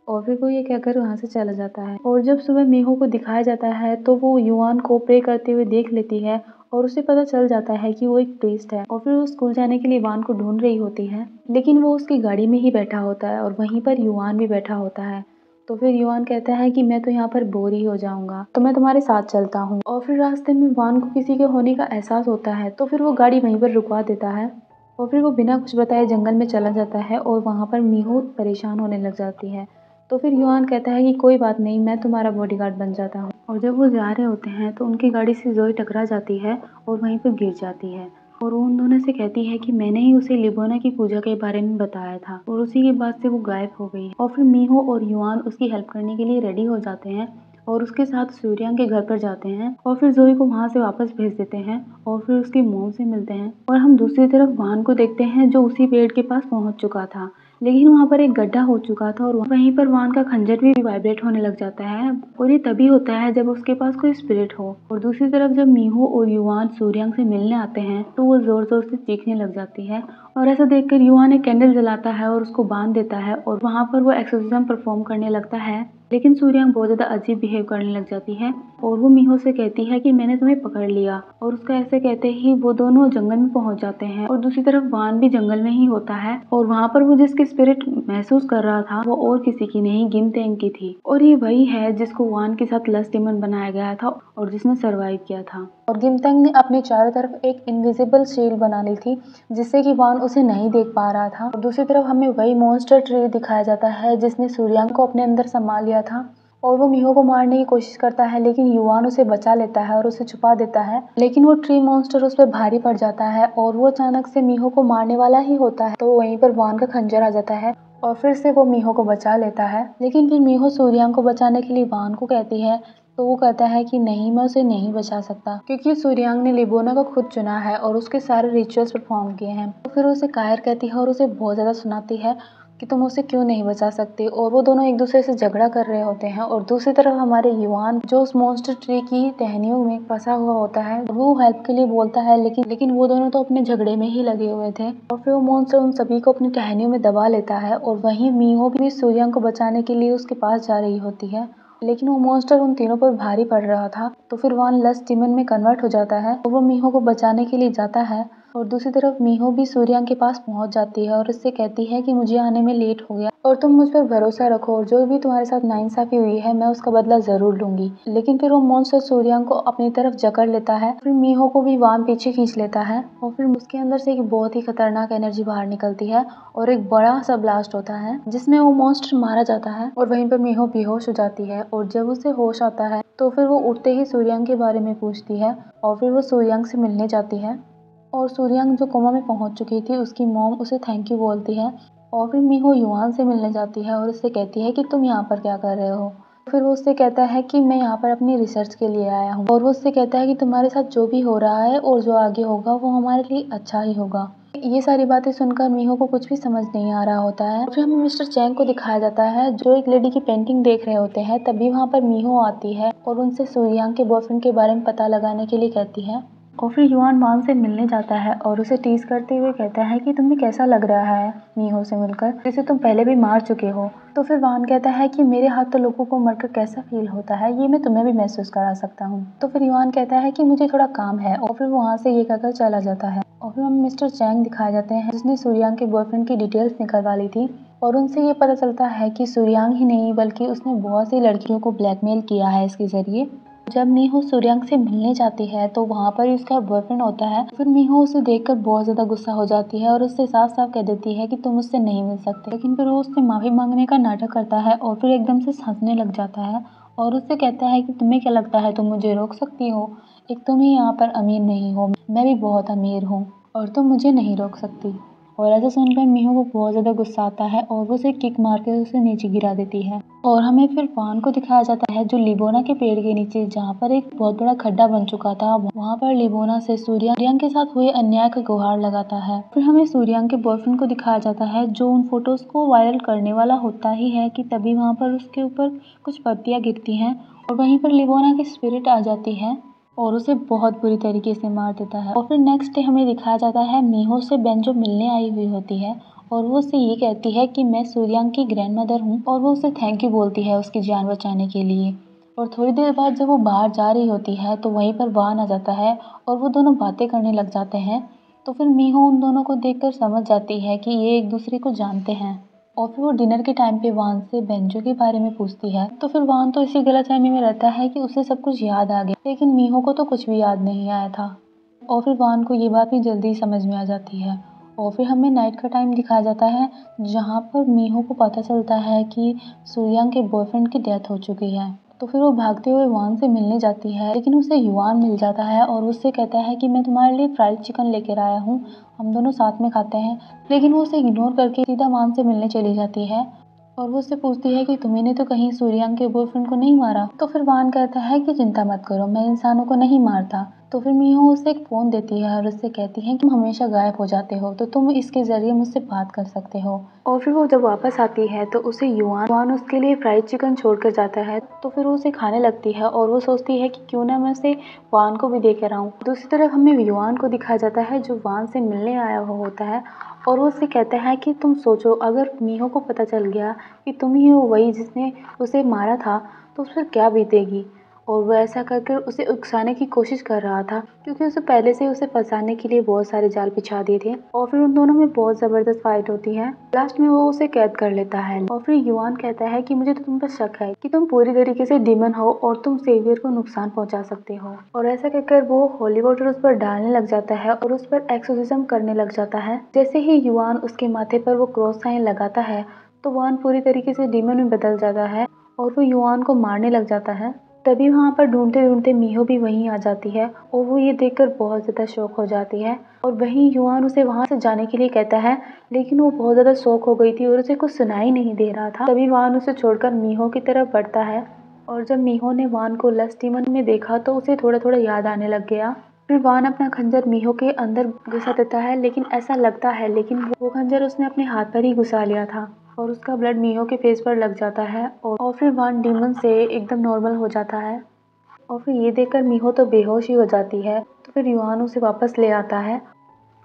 और फिर वो ये कहकर वहाँ से चला जाता है। और जब सुबह मेहो को दिखाया जाता है तो वो युवान को प्रे करते हुए देख लेती है और उसे पता चल जाता है कि वो एक प्रीस्ट है और फिर वो स्कूल जाने के लिए वान को ढूंढ रही होती है। लेकिन वो उसकी गाड़ी में ही बैठा होता है और वहीं पर युवान भी बैठा होता है। तो फिर युवान कहता है कि मैं तो यहाँ पर बोर ही हो जाऊँगा तो मैं तुम्हारे साथ चलता हूँ। और फिर रास्ते में वान को किसी के होने का एहसास होता है तो फिर वो गाड़ी वहीं पर रुकवा देता है। और फिर वो बिना कुछ बताए जंगल में चला जाता है और वहाँ पर मीहू परेशान होने लग जाती है। तो फिर युवान कहता है कि कोई बात नहीं, मैं तुम्हारा बॉडीगार्ड बन जाता हूँ। और जब वो जा रहे होते हैं तो उनकी गाड़ी से जोई टकरा जाती है और वहीं पर गिर जाती है। और वो उन दोनों से कहती है कि मैंने ही उसे लिबोना की पूजा के बारे में बताया था और उसी के बाद से वो गायब हो गई। और फिर मीहो और युवान उसकी हेल्प करने के लिए रेडी हो जाते हैं और उसके साथ सूर्यांग के घर पर जाते हैं और फिर जोई को वहाँ से वापस भेज देते हैं और फिर उसकी मोम से मिलते हैं। और हम दूसरी तरफ़ वाहन को देखते हैं जो उसी पेड़ के पास पहुँच चुका था। लेकिन वहाँ पर एक गड्ढा हो चुका था और वहीं पर वाहन का खंजर भी वाइब्रेट होने लग जाता है। और ये तभी होता है जब उसके पास कोई स्पिरिट हो। और दूसरी तरफ़ जब मीहू और युवान सूर्यांग से मिलने आते हैं तो वो ज़ोर ज़ोर से चीखने लग जाती है और ऐसा देखकर युवान एक कैंडल जलाता है और उसको बाँध देता है और वहाँ पर वो एक्सोसिज्म परफॉर्म करने लगता है। लेकिन सूर्यांग बहुत ज़्यादा अजीब बिहेव करने लग जाती है और वो मीहो से कहती है कि मैंने तुम्हें पकड़ लिया और उसका ऐसे कहते ही वो दोनों जंगल में पहुँच जाते हैं और दूसरी तरफ़ वान भी जंगल में ही होता है और वहाँ पर वो जिसकी स्पिरिट महसूस कर रहा था वो और किसी की नहीं, गिनतेंग की थी। और ये वही है जिसको वान के साथ लस डिमन बनाया गया था और जिसने सर्वाइव किया था। और गिमतंग ने अपने चारों तरफ़ एक इनविजिबल शील्ड बना ली थी, जिससे कि वान उसे नहीं देख पा रहा था। और दूसरी तरफ़ हमें वही मॉन्स्टर ट्री दिखाया जाता है, जिसने सूर्यांग को अपने अंदर संभाल लिया था। और वो मीहो को मारने की कोशिश करता है, लेकिन युवान उसे बचा लेता है और उसे छुपा देता है। लेकिन वो ट्री मॉन्स्टर उस पर भारी पड़ जाता है और वो अचानक से मीहो को मारने वाला ही होता है। तो वहीं पर वान का खंजर आ जाता है और फिर से वो मीहो को बचा लेता है। लेकिन फिर मीहो सूर्यांग को बचाने के लिए वान को कहती है तो वो कहता है कि नहीं, मैं उसे नहीं बचा सकता, क्योंकि सूर्यांग ने लिबोना को खुद चुना है और उसके सारे रिचुअल्स परफॉर्म किए हैं। तो फिर उसे कायर कहती है और उसे बहुत ज़्यादा सुनाती है कि तुम उसे क्यों नहीं बचा सकते? और वो दोनों एक दूसरे से झगड़ा कर रहे होते हैं और दूसरी तरफ़ हमारे युवान जो उस मॉन्स्टर ट्री की टहनियों में फंसा हुआ होता है, वो हेल्प के लिए बोलता है, लेकिन लेकिन वो दोनों तो अपने झगड़े में ही लगे हुए थे। और फिर वो मॉन्स्टर उन सभी को अपनी टहनियों में दबा लेता है और वहीं मीहो भी सूर्यंग को बचाने के लिए उसके पास जा रही होती है। लेकिन वो मॉन्स्टर उन तीनों पर भारी पड़ रहा था तो फिर वान लस डिमन में कन्वर्ट हो जाता है, और वो मीहो को बचाने के लिए जाता है। और दूसरी तरफ़ मीहो भी सूर्यांग के पास पहुँच जाती है और उससे कहती है कि मुझे आने में लेट हो गया। और तुम मुझ पर भरोसा रखो और जो भी तुम्हारे साथ नाइंसाफी हुई है, मैं उसका बदला ज़रूर लूँगी। लेकिन फिर वो मॉन्स्टर सूर्यांग को अपनी तरफ़ जकड़ लेता है, फिर मीहो को भी वाम पीछे खींच लेता है और फिर उसके अंदर से एक बहुत ही खतरनाक एनर्जी बाहर निकलती है और एक बड़ा सा ब्लास्ट होता है, जिसमें वो मॉन्स्टर मारा जाता है और वहीं पर मीहो बेहोश हो जाती है और जब उसे होश आता है तो फिर वो उठते ही सूर्यांग के बारे में पूछती है और फिर वो सूर्यांग से मिलने जाती है। और सूर्यांग जो कोमा में पहुँच चुकी थी, उसकी मॉम उसे थैंक यू बोलती है और फिर मीहो युवान से मिलने जाती है और उससे कहती है कि तुम यहाँ पर क्या कर रहे हो? फिर वो उससे कहता है कि मैं यहाँ पर अपनी रिसर्च के लिए आया हूँ और वो उससे कहता है कि तुम्हारे साथ जो भी हो रहा है और जो आगे होगा, वो हमारे लिए अच्छा ही होगा। ये सारी बातें सुनकर मीहो को कुछ भी समझ नहीं आ रहा होता है। फिर हमें मिस्टर चैंग को दिखाया जाता है, जो एक लेडी की पेंटिंग देख रहे होते हैं, तभी वहाँ पर मीहो आती है और उनसे सूर्यांग के बॉयफ्रेंड के बारे में पता लगाने के लिए कहती है। और फिर युवान मान से मिलने जाता है और उसे टीज करते हुए कहता है कि, तुम्हें कैसा लग रहा है? मीहो से मिलकर। जिसे तुम पहले भी मार चुके हो। तो फिर वान कहता है कि, मेरे हाथ तो लोगों को मरकर कैसा फील होता है? ये मैं तुम्हें भी महसूस करा सकता हूँ। तो फिर युवान कहता है कि, मुझे थोड़ा काम है। और फिर वहाँ से ये कहकर चला जाता है। और फिर हमें मिस्टर चैंग दिखाए जाते हैं, जिसने सूर्यांग के बॉयफ्रेंड की डिटेल्स निकलवा ली थी। और उनसे ये पता चलता है कि सूर्यांग ही नहीं, बल्कि उसने बहुत सी लड़कियों को ब्लैकमेल किया है इसके ज़रिए। जब मीहू सूर्यांग से मिलने जाती है तो वहाँ पर उसका बॉयफ्रेंड होता है। फिर मीहू उसे देखकर बहुत ज़्यादा गुस्सा हो जाती है और उससे साफ़ साफ़ कह देती है कि तुम उससे नहीं मिल सकते। लेकिन फिर वो उससे माफ़ी मांगने का नाटक करता है और फिर एकदम से हंसने लग जाता है और उससे कहता है कि, तुम्हें क्या लगता है तुम मुझे रोक सकती हो? एक तुम ही यहाँ पर अमीर नहीं हो। मैं भी बहुत अमीर हूँ और तुम मुझे नहीं रोक सकती। और ऐसा सुनकर मीहू को बहुत ज़्यादा गुस्सा आता है और वो उसे किक मार के उसे नीचे गिरा देती है। और हमें फिर पान को दिखाया जाता है जो लिबोना के पेड़ के नीचे, जहाँ पर एक बहुत बड़ा खड्डा बन चुका था, वहाँ पर लिबोना से सूर्यांग के साथ हुए अन्याय का गुहार लगाता है। फिर हमें सूर्यांग के बॉयफ्रेंड को दिखाया जाता है जो उन फ़ोटोज़ को वायरल करने वाला होता ही है कि तभी वहाँ पर उसके ऊपर कुछ पत्तियाँ गिरती हैं और वहीं पर लिबोना की स्पिरिट आ जाती है। और उसे बहुत बुरी तरीके से मार देता है। और फिर नेक्स्ट डे हमें दिखाया जाता है, मीहो से बेंजो मिलने आई हुई होती है और वो उसे ये कहती है कि मैं सूर्यांग की ग्रैंड मदर हूँ और वो उसे थैंक यू बोलती है उसकी जान बचाने के लिए। और थोड़ी देर बाद जब वो बाहर जा रही होती है तो वहीं पर वान आ जाता है और वो दोनों बातें करने लग जाते हैं। तो फिर मीहो उन दोनों को देखकर समझ जाती है कि ये एक दूसरे को जानते हैं। और फिर वो डिनर के टाइम पे वान से बेंजो के बारे में पूछती है तो फिर वान तो इसी गलतफहमी में रहता है कि उसे सब कुछ याद आ गया, लेकिन मीहो को तो कुछ भी याद नहीं आया था। और फिर वान को ये बात भी जल्दी समझ में आ जाती है। और फिर हमें नाइट का टाइम दिखाया जाता है, जहाँ पर मीहो को पता चलता है कि सूर्यांग के बॉयफ्रेंड की डेथ हो चुकी है। तो फिर वो भागते हुए युवान से मिलने जाती है, लेकिन उसे युवान मिल जाता है और उससे कहता है कि मैं तुम्हारे लिए फ्राइड चिकन लेकर आया हूँ। हम दोनों साथ में खाते हैं। लेकिन वो उसे इग्नोर करके सीधा वान से मिलने चली जाती है। और वो उससे पूछती है कि तुम्हें तो कहीं सूर्यांग के बॉयफ्रेंड को नहीं मारा? तो फिर वान कहता है कि चिंता मत करो, मैं इंसानों को नहीं मारता। तो फिर मीहो उसे एक फ़ोन देती है और उससे कहती है कि तुम हमेशा गायब हो जाते हो तो तुम इसके ज़रिए मुझसे बात कर सकते हो। और फिर वो जब वापस आती है तो उसे युवान युवान उसके लिए फ्राइड चिकन छोड़ कर जाता है। तो फिर वो उसे खाने लगती है और वो सोचती है कि क्यों ना मैं उसे वान को भी दे कर आऊँ। दूसरी तरफ़ हमें युवान को दिखाया जाता है जो वान से मिलने आया हुआ होता है और वो उससे कहता है कि तुम सोचो, अगर मीहो को पता चल गया कि तुम ही हो वही जिसने उसे मारा था तो उस पर क्या बीतेगी? और वो ऐसा कर कर उसे उकसाने की कोशिश कर रहा था, क्योंकि उसे पहले से उसे फंसाने के लिए बहुत सारे जाल बिछा दिए थे। और फिर उन दोनों में बहुत ज़बरदस्त फाइट होती है। लास्ट में वो उसे कैद कर लेता है। और फिर युवान कहता है कि मुझे तो तुम पर शक है कि तुम पूरी तरीके से डिमन हो और तुम सेवियर को नुकसान पहुँचा सकते हो। और ऐसा कहकर वो होली वाटर उस पर डालने लग जाता है और उस पर एक्सोसिज्म करने लग जाता है। जैसे ही युवान उसके माथे पर वो क्रॉस साइन लगाता है तो वान पूरी तरीके से डीमन में बदल जाता है और वो युवान को मारने लग जाता है। तभी वहाँ पर ढूंढते ढूंढते मीहो भी वहीं आ जाती है और वो ये देखकर बहुत ज़्यादा शौक हो जाती है। और वहीं युवान उसे वहाँ से जाने के लिए कहता है, लेकिन वो बहुत ज़्यादा शौक हो गई थी और उसे कुछ सुनाई नहीं दे रहा था। तभी वान उसे छोड़कर मीहो की तरफ़ बढ़ता है और जब मीहो ने वान को लस्टीमन में देखा तो उसे थोड़ा थोड़ा याद आने लग गया। फिर वान अपना खंजर मीहो के अंदर घुसा देता है, लेकिन ऐसा लगता है, लेकिन वो खंजर उसने अपने हाथ पर ही घुसा लिया था। और उसका ब्लड मीहो के फेस पर लग जाता है और, फिर वान डीमन से एकदम नॉर्मल हो जाता है। और फिर ये देखकर मीहो तो बेहोश ही हो जाती है तो फिर युआन उसे वापस ले आता है।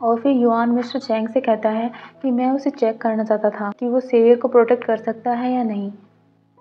और फिर युआन मिस्टर चैंग से कहता है कि मैं उसे चेक करना चाहता था कि वो सेवियर को प्रोटेक्ट कर सकता है या नहीं।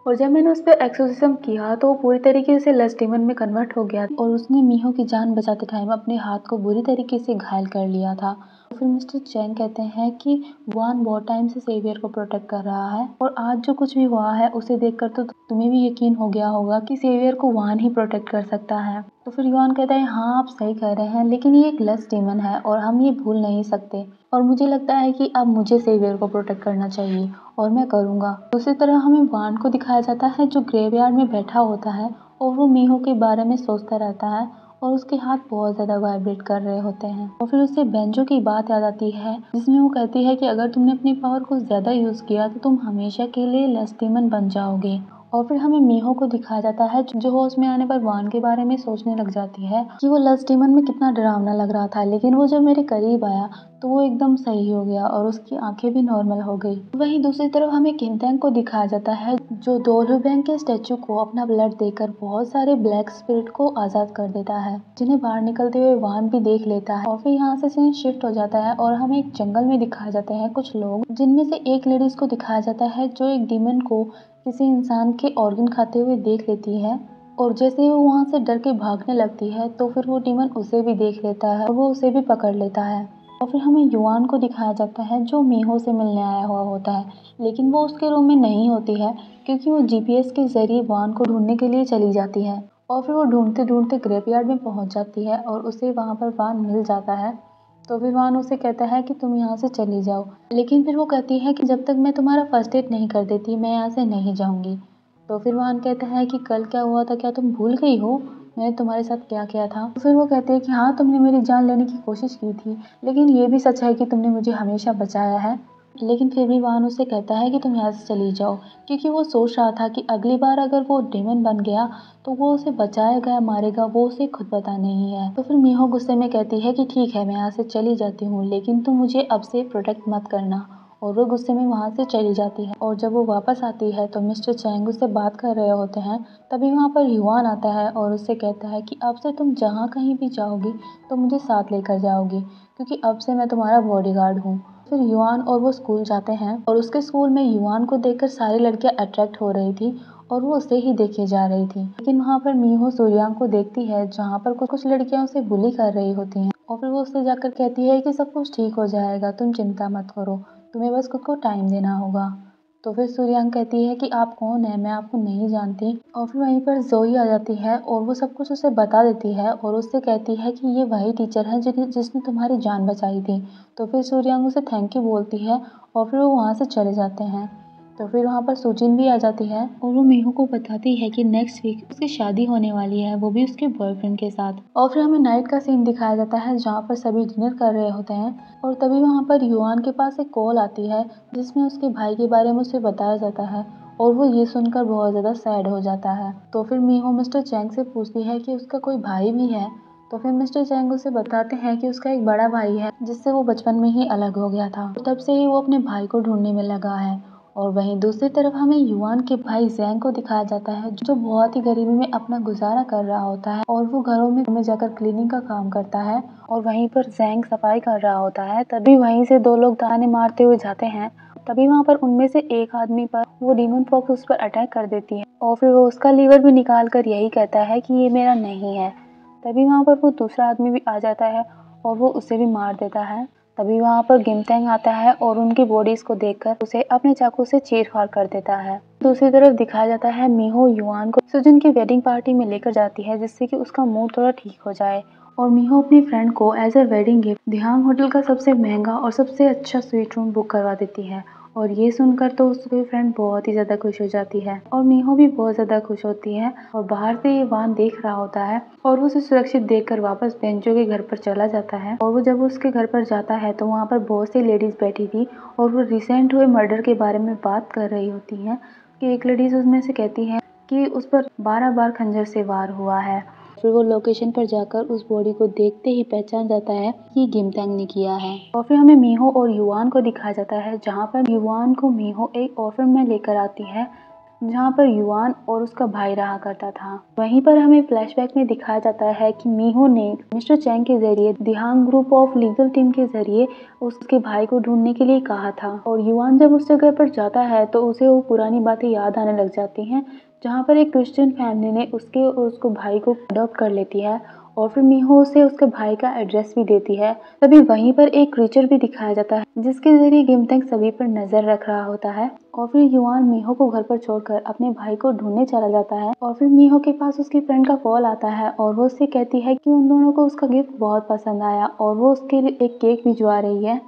और जब मैंने उस पर एक्सोसिज्म किया तो वो पूरी तरीके से लस डीमन में कन्वर्ट हो गया और उसने मीहो की जान बचाते टाइम अपने हाथ को बुरी तरीके से घायल कर लिया था। फिर मिस्टर चैंग कहते हैं कि वान बहुत टाइम से सेवियर को प्रोटेक्ट कर रहा है और आज जो कुछ भी हुआ है, उसे देखकर तो तुम्हें भी यकीन हो गया होगा कि सेवियर को वान ही प्रोटेक्ट कर सकता है। तो फिर युवान कहता है हाँ आप सही कह रहे हैं, लेकिन ये एक लस डीमन है और हम ये भूल नहीं सकते। और मुझे लगता है कि अब मुझे सेवियर को प्रोटेक्ट करना चाहिए और मैं करूँगा। दूसरी तरह हमें वान को दिखाया जाता है, जो ग्रेवयार्ड में बैठा होता है और वो मीहो के बारे में सोचता रहता है और उसके हाथ बहुत ज़्यादा वाइब्रेट कर रहे होते हैं। और फिर उसे बेंजो की बात याद आती है, जिसमें वो कहती है कि अगर तुमने अपनी पावर को ज़्यादा यूज़ किया तो तुम हमेशा के लिए लेस्टीमन बन जाओगे। और फिर हमें मीहो को दिखाया जाता है, जो होश में आने पर वान के बारे में सोचने लग जाती है कि वो लस्टीमन में कितना डरावना लग रहा था। लेकिन वो जब मेरे करीब आया तो वो एकदम सही हो गया और उसकी आँखें भी नॉर्मल हो गई। वहीं दूसरी तरफ़ हमें किमतैंग को दिखाया जाता है, जो दो बैंक के स्टेचू को अपना ब्लड देकर बहुत सारे ब्लैक स्पिरिट को आज़ाद कर देता है, जिन्हें बाहर निकलते हुए वाहन भी देख लेता है। और फिर यहाँ से सीन शिफ्ट हो जाता है और हमें एक जंगल में दिखाया जाते हैं कुछ लोग, जिनमें से एक लेडीज़ को दिखाया जाता है, जो एक डीमन को किसी इंसान के ऑर्गन खाते हुए देख लेती है और जैसे ही वो वहाँ से डर के भागने लगती है तो फिर वो डीमन उसे भी देख लेता है और वो उसे भी पकड़ लेता है। और फिर हमें युवान को दिखाया जाता है जो मीहो से मिलने आया हुआ होता है। लेकिन वो उसके रूम में नहीं होती है, क्योंकि वो जीपीएस के ज़रिए वान को ढूँढने के लिए चली जाती है। और फिर वो ढूंढते ढूंढते ग्रेवयार्ड में पहुँच जाती है और उसे वहाँ पर वान मिल जाता है। तो फिर वान उसे कहता है कि तुम यहाँ से चली जाओ। लेकिन फिर वो कहती है कि जब तक मैं तुम्हारा फ़र्स्ट एड नहीं कर देती, मैं यहाँ से नहीं जाऊँगी। तो फिर वान कहता है कि कल क्या हुआ था? क्या तुम भूल गई हो? मैंने तुम्हारे साथ क्या किया था? तो फिर वो कहते हैं कि हाँ तुमने मेरी जान लेने की कोशिश की थी, लेकिन ये भी सच है कि तुमने मुझे हमेशा बचाया है। लेकिन फिर भी वाहन उसे कहता है कि तुम यहाँ से चली जाओ, क्योंकि वो सोच रहा था कि अगली बार अगर वो डेमन बन गया तो वो उसे बचाएगा या मारेगा, वो उसे खुद पता नहीं है। तो फिर मीहो गुस्से में कहती है कि ठीक है, मैं यहाँ से चली जाती हूँ, लेकिन तुम मुझे अब से प्रोटेक्ट मत करना। और वो गुस्से में वहाँ से चली जाती है। और जब वो वापस आती है तो मिस्टर चैंग उससे बात कर रहे होते हैं, तभी वहाँ पर युवान आता है और उससे कहता है कि अब से तुम जहाँ कहीं भी जाओगी तो मुझे साथ लेकर जाओगी, क्योंकि अब से मैं तुम्हारा बॉडीगार्ड हूँ। फिर युवान और वो स्कूल जाते हैं और उसके स्कूल में युवान को देखकर सारी लड़कियाँ अट्रैक्ट हो रही थी और वो उसे ही देखे जा रही थी। लेकिन वहाँ पर मीहो सूर्यांग को देखती है, जहाँ पर कुछ लड़कियाँ उसे बुली कर रही होती हैं और फिर वो उससे जाकर कहती है कि सब कुछ ठीक हो जाएगा, तुम चिंता मत करो, तुम्हें बस खुद को टाइम देना होगा। तो फिर सूर्यांग कहती है कि आप कौन है? मैं आपको नहीं जानती। और फिर वहीं पर जोई आ जाती है और वो सब कुछ उसे बता देती है और उससे कहती है कि ये वही टीचर है जिसने तुम्हारी जान बचाई थी। तो फिर सूर्यांग उसे थैंक यू बोलती है और फिर वो वहाँ से चले जाते हैं। तो फिर वहाँ पर सुजिन भी आ जाती है। और वो मीहू को बताती है कि नेक्स्ट वीक उसकी शादी होने वाली है वो भी उसके बॉयफ्रेंड के साथ। और फिर हमें नाइट का सीन दिखाया जाता है जहाँ पर सभी डिनर कर रहे होते हैं। और तभी वहाँ पर युवान के पास एक कॉल आती है जिसमें उसके भाई के बारे में उसे बताया जाता है। और वो ये सुनकर बहुत ज़्यादा सैड हो जाता है। तो फिर मीहो मिस्टर चैंग से पूछती है कि उसका कोई भाई भी है? तो फिर मिस्टर चैंग उसे बताते हैं कि उसका एक बड़ा भाई है जिससे वो बचपन में ही अलग हो गया था। तब से ही वो अपने भाई को ढूँढने में लगा है। और वहीं दूसरी तरफ़ हमें युवान के भाई जैंग को दिखाया जाता है जो बहुत ही गरीबी में अपना गुजारा कर रहा होता है और वो घरों में, में जाकर क्लीनिंग का काम करता है और वहीं पर जैंग सफ़ाई कर रहा होता है। तभी वहीं से दो लोग दाने मारते हुए जाते हैं। तभी वहाँ पर उनमें से एक आदमी पर वो डीमन फॉक्स उस पर अटैक कर देती है और फिर वो उसका लीवर भी निकाल कर यही कहता है कि ये मेरा नहीं है। तभी वहाँ पर वो दूसरा आदमी भी आ जाता है और वो उसे भी मार देता है। तभी वहाँ पर गिमतेंग आता है और उनकी बॉडीज को देखकर उसे अपने चाकू से चीर फाड़ कर देता है। दूसरी तरफ़ दिखाया जाता है मीहो युआन को। सुजन की वेडिंग पार्टी में लेकर जाती है जिससे कि उसका मूड थोड़ा ठीक हो जाए। और मीहो अपनी फ्रेंड को एज ए वेडिंग गिफ्ट ध्यांग होटल का सबसे महँगा और सबसे अच्छा स्वीट रूम बुक करवा देती है। और ये सुनकर तो उसकी फ्रेंड बहुत ही ज़्यादा खुश हो जाती है और मीहो भी बहुत ज़्यादा खुश होती है और बाहर से ये वान देख रहा होता है और उसे सुरक्षित देखकर वापस बेंचो के घर पर चला जाता है और वो जब उसके घर पर जाता है तो वहाँ पर बहुत सी लेडीज़ बैठी थी और वो रिसेंट हुए मर्डर के बारे में बात कर रही होती हैं कि एक लेडीज़ उसमें से कहती है कि उस पर बारह बार खंजर से वार हुआ है। फिर वो लोकेशन पर जाकर उस बॉडी को देखते ही पहचान जाता है कि गिमटेंग ने किया है। और फिर हमें मीहो और युवान को दिखाया जाता है, जहाँ पर युवान को मीहो एक ऑफ़र में लेकर आती है, जहाँ पर युवान और उसका भाई रहा करता था। वहीं पर हमें फ्लैशबैक में दिखाया जाता है कि मीहो ने मिस्टर चैंग के ज़रिए दिहांग ग्रुप ऑफ़ लीगल टीम के ज़रिए उसके भाई को ढूँढने के लिए कहा था। और युवान जब उस जगह पर जाता है तो उसे वो पुरानी बातें याद आने लग जाती हैं जहाँ पर एक क्रिश्चियन फैमिली ने उसके और उसको भाई को अडॉप्ट कर लेती है और फिर मीहो उसे उसके भाई का एड्रेस भी देती है। तभी वहीं पर एक क्रीचर भी दिखाया जाता है, जिसके ज़रिए गिमतेंग सभी पर नज़र रख रहा होता है और फिर युवान मीहो को घर पर छोड़कर अपने भाई को ढूँढने चला जाता है और फिर मीहो के पास उसकी फ्रेंड का कॉल आता है और वो उससे कहती है कि उन दोनों को उसका गिफ्ट बहुत पसंद आया और वो उसके लिए एक केक भिजवा रही है।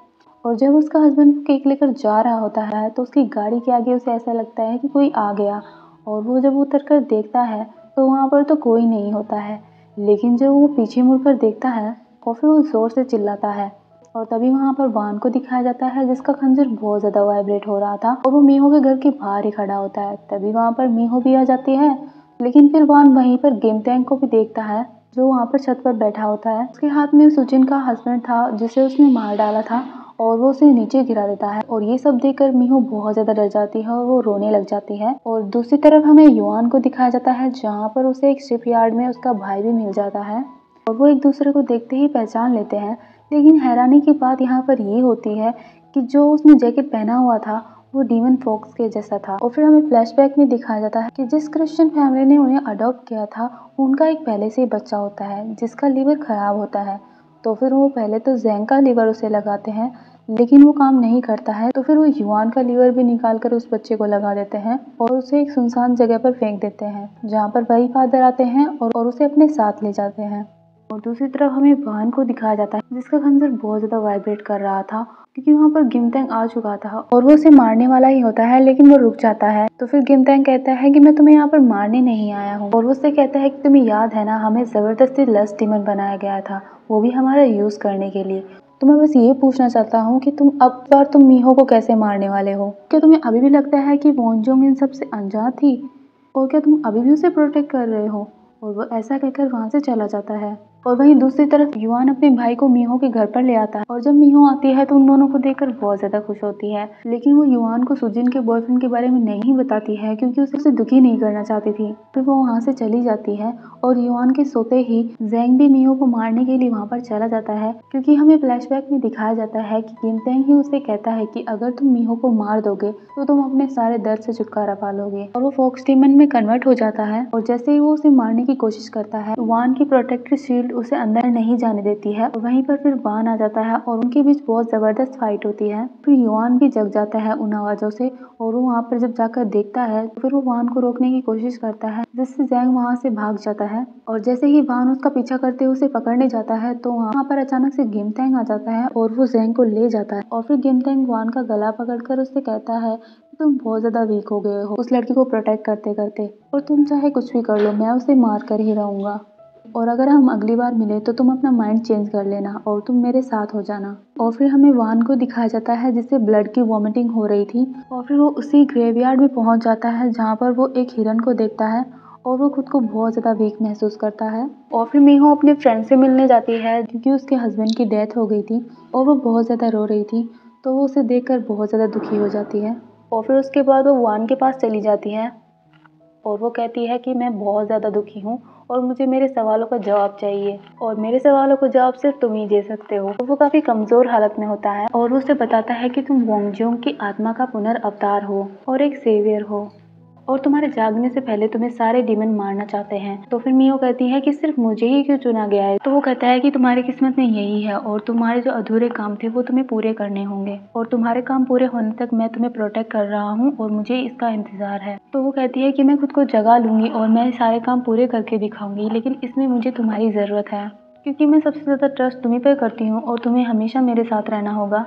और जब उसका हस्बैंड केक लेकर जा रहा होता है तो उसकी गाड़ी के आगे उसे ऐसा लगता है कि कोई आ गया और वो जब उतर कर देखता है तो वहाँ पर तो कोई नहीं होता है। लेकिन जब वो पीछे मुड़कर देखता है और फिर वो ज़ोर से चिल्लाता है। और तभी वहाँ पर वान को दिखाया जाता है, जिसका खंजर बहुत ज़्यादा वाइब्रेट हो रहा था और वो मीहो के घर के बाहर ही खड़ा होता है। तभी वहाँ पर मीहो भी आ जाती है, लेकिन फिर वान वहीं पर गेम टैंक को भी देखता है, जो वहाँ पर छत पर बैठा होता है। उसके हाथ में सुचिन का हस्बैंड था, जिसे उसने मार डाला था और वो उसे नीचे गिरा देता है और ये सब देखकर मीहो बहुत ज़्यादा डर जाती है और वो रोने लग जाती है। और दूसरी तरफ़ हमें युवान को दिखाया जाता है, जहाँ पर उसे एक शिप यार्ड में उसका भाई भी मिल जाता है। और वो एक दूसरे को देखते ही पहचान लेते हैं, लेकिन हैरानी की बात यहाँ पर ये होती है कि जो उसने जैकेट पहना हुआ था, वो डीमन फॉक्स के जैसा था। और फिर हमें फ्लैशबैक में दिखाया जाता है कि जिस क्रिश्चियन फैमिली ने उन्हें अडॉप्ट किया था, उनका एक पहले से ही बच्चा होता है, जिसका लीवर खराब होता है। तो फिर वो पहले तो जैंग का लीवर उसे लगाते हैं लेकिन वो काम नहीं करता है तो फिर वो युवान का लीवर भी निकाल कर उस बच्चे को लगा देते हैं और उसे एक सुनसान जगह पर फेंक देते हैं जहाँ पर वही फादर आते हैं और, उसे अपने साथ ले जाते हैं। और दूसरी तरफ़ हमें वाहन को दिखाया जाता है, जिसका खंजर बहुत ज़्यादा वाइब्रेट कर रहा था, क्योंकि वहाँ पर गिमतेंग आ चुका था और वो उसे मारने वाला ही होता है, लेकिन वो रुक जाता है। तो फिर गिमतेंग कहता है कि मैं तुम्हें यहाँ पर मारने नहीं आया हूँ और वो उससे कहता है कि तुम्हें याद है ना, हमें ज़बरदस्ती लस डिमन बनाया गया था, वो भी हमारा यूज़ करने के लिए। तो मैं बस ये पूछना चाहता हूँ कि तुम अब बार तुम मीहो को कैसे मारने वाले हो? क्या तुम्हें अभी भी लगता है कि वोनजोंग इन सबसे अनजान थी? और क्या तुम अभी भी उसे प्रोटेक्ट कर रहे हो? और वो ऐसा कहकर वहाँ से चला जाता है। और वहीं दूसरी तरफ़ युवान अपने भाई को मीहो के घर पर ले आता है। और जब मीहो आती है तो उन दोनों को देखकर बहुत ज़्यादा खुश होती है। लेकिन वो युवान को सुजिन के बॉयफ्रेंड के बारे में नहीं बताती है क्योंकि उसे उसे दुखी नहीं करना चाहती थी। फिर वो वहाँ से चली जाती है और युवान के सोते ही जैंग भी मीहो को मारने के लिए वहाँ पर चला जाता है क्योंकि हमें फ्लैशबैक में दिखाया जाता है कि किमतेंग ही उसे कहता है कि अगर तुम मीहो को मार दोगे तो तुम अपने सारे दर्द से छुटकारा पा लोगे। और वो फोक्स डीमन में कन्वर्ट हो जाता है और जैसे ही वो उसे मारने की कोशिश करता है वान की प्रोटेक्टिव शील्ड उसे अंदर नहीं जाने देती है। और वहीं पर फिर वान आ जाता है और उनके बीच बहुत ज़बरदस्त फाइट होती है। फिर युवान भी जग जाता है उन आवाजों से और वो वहाँ पर जब जाकर देखता है तो फिर वो वान को रोकने की कोशिश करता है, जिससे जैंग वहाँ से भाग जाता है। और जैसे ही वान उसका पीछा करते हुए उसे पकड़ने जाता है तो वहाँ पर अचानक से गिमतेंग आ जाता है और वो जैंग को ले जाता है। और फिर गिमतेंग वान का गला पकड़कर उससे कहता है तुम बहुत ज़्यादा वीक हो गए हो उस लड़की को प्रोटेक्ट करते करते और तुम चाहे कुछ भी कर लो, मैं उसे मार कर ही रहूँगा। और अगर हम अगली बार मिले तो तुम अपना माइंड चेंज कर लेना और तुम मेरे साथ हो जाना। और फिर हमें वान को दिखाया जाता है जिससे ब्लड की वॉमिटिंग हो रही थी। और फिर वो उसी ग्रेवयार्ड में पहुँच जाता है जहाँ पर वो एक हिरन को देखता है और वो खुद को बहुत ज़्यादा वीक महसूस करता है। और फिर मीहो अपने फ्रेंड से मिलने जाती है क्योंकि उसके हस्बैंड की डेथ हो गई थी और वो बहुत ज़्यादा रो रही थी तो वो उसे देखकर बहुत ज़्यादा दुखी हो जाती है। और फिर उसके बाद वो वान के पास चली जाती है। और वो कहती है कि मैं बहुत ज़्यादा दुखी हूँ और मुझे मेरे सवालों का जवाब चाहिए और मेरे सवालों का जवाब सिर्फ़ तुम ही दे सकते हो। वो काफ़ी कमज़ोर हालत में होता है और उसे बताता है कि तुम वोंगजोंग की आत्मा का पुनर्अवतार हो और एक सेवियर हो। और तुम्हारे जागने से पहले तुम्हें सारे डीमन मारना चाहते हैं। तो फिर मियो कहती है कि सिर्फ़ मुझे ही क्यों चुना गया है? तो वो कहता है कि तुम्हारी किस्मत में यही है और तुम्हारे जो अधूरे काम थे वो तुम्हें पूरे करने होंगे। और तुम्हारे काम पूरे होने तक मैं तुम्हें प्रोटेक्ट कर रहा हूँ और मुझे इसका इंतज़ार है। तो वो कहती है कि मैं खुद को जगा लूँगी और मैं सारे काम पूरे करके दिखाऊँगी, लेकिन इसमें मुझे तुम्हारी ज़रूरत है। क्योंकि मैं सबसे ज़्यादा ट्रस्ट तुम्हें पर करती हूँ और तुम्हें हमेशा मेरे साथ रहना होगा।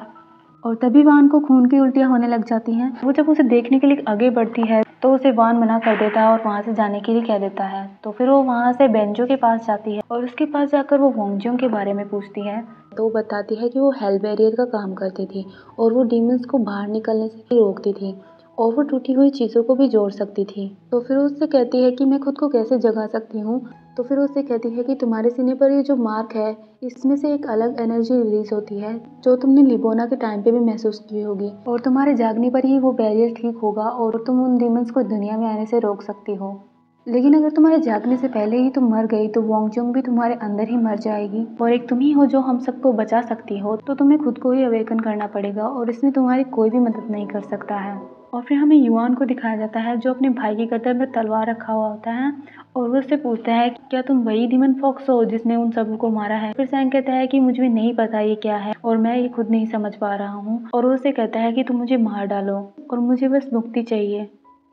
और तभी वान को खून की उल्टियाँ होने लग जाती हैं। वो जब उसे देखने के लिए आगे बढ़ती है तो उसे वान मना कर देता है और वहाँ से जाने के लिए कह देता है। तो फिर वो वहाँ से बेंजो के पास जाती है और उसके पास जाकर वो वोंगजोंग के बारे में पूछती है। तो वो बताती है कि वो हेल बैरियर का काम करती थी और वो डीमंस को बाहर निकलने से रोकती थी और वो टूटी हुई चीज़ों को भी जोड़ सकती थी। तो फिर उससे कहती है कि मैं खुद को कैसे जगा सकती हूँ? तो फिर उससे कहती है कि तुम्हारे सीने पर ये जो मार्क है, इसमें से एक अलग एनर्जी रिलीज़ होती है, जो तुमने लिबोना के टाइम पे भी महसूस की होगी। और तुम्हारे जागने पर ही वो बैरियर ठीक होगा और तुम उन डीमंस को दुनिया में आने से रोक सकती हो। लेकिन अगर तुम्हारे जागने से पहले ही तुम मर गई तो वोंगचुंग भी तुम्हारे अंदर ही मर जाएगी। और एक तुम ही हो जो हम सबको बचा सकती हो तो तुम्हें खुद को ही अवेकन करना पड़ेगा और इसमें तुम्हारी कोई भी मदद नहीं कर सकता है। और फिर हमें युवान को दिखाया जाता है जो अपने भाई के गर्दन में तलवार रखा हुआ होता है और वो उससे पूछता है क्या तुम वही डीमन फॉक्स हो जिसने उन सबको मारा है? फिर सैंग कहता है कि, मुझे नहीं पता ये क्या है और मैं ये खुद नहीं समझ पा रहा हूँ। और वो उससे कहता है कि, तुम मुझे मार डालो और मुझे बस मुक्ति चाहिए।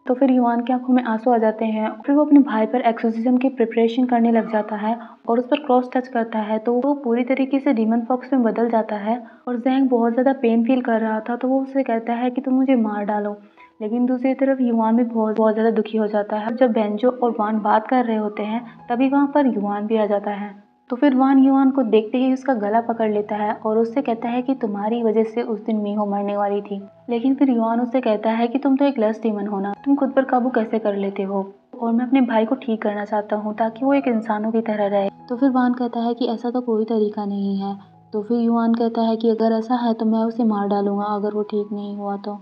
तो फिर युवान की आँखों में आँसू आ जाते हैं। फिर वो अपने भाई पर एक्सोसिज्म की प्रिपरेशन करने लग जाता है और उस पर क्रॉस टच करता है तो वो पूरी तरीके से डीमन फॉक्स में बदल जाता है और जैंग बहुत ज़्यादा पेन फील कर रहा था तो वो उससे कहता है कि तुम मुझे मार डालो। लेकिन दूसरी तरफ़ युवान भी बहुत बहुत ज़्यादा दुखी हो जाता है। जब बेंजो और वान बात कर रहे होते हैं, तभी वहाँ पर युवान भी आ जाता है। तो फिर वान युवान को देखते ही उसका गला पकड़ लेता है और उससे कहता है कि तुम्हारी वजह से उस दिन मीहो मरने वाली थी। लेकिन फिर युवान उससे कहता है कि तुम तो एक लस डीमन हो ना। तुम खुद पर काबू कैसे कर लेते हो? और मैं अपने भाई को ठीक करना चाहता हूँ ताकि वो एक इंसानों की तरह रहे। तो फिर वान कहता है कि ऐसा तो कोई तरीका नहीं है। तो फिर युवान कहता है कि अगर ऐसा है तो मैं उसे मार डालूँगा अगर वो ठीक नहीं हुआ तो।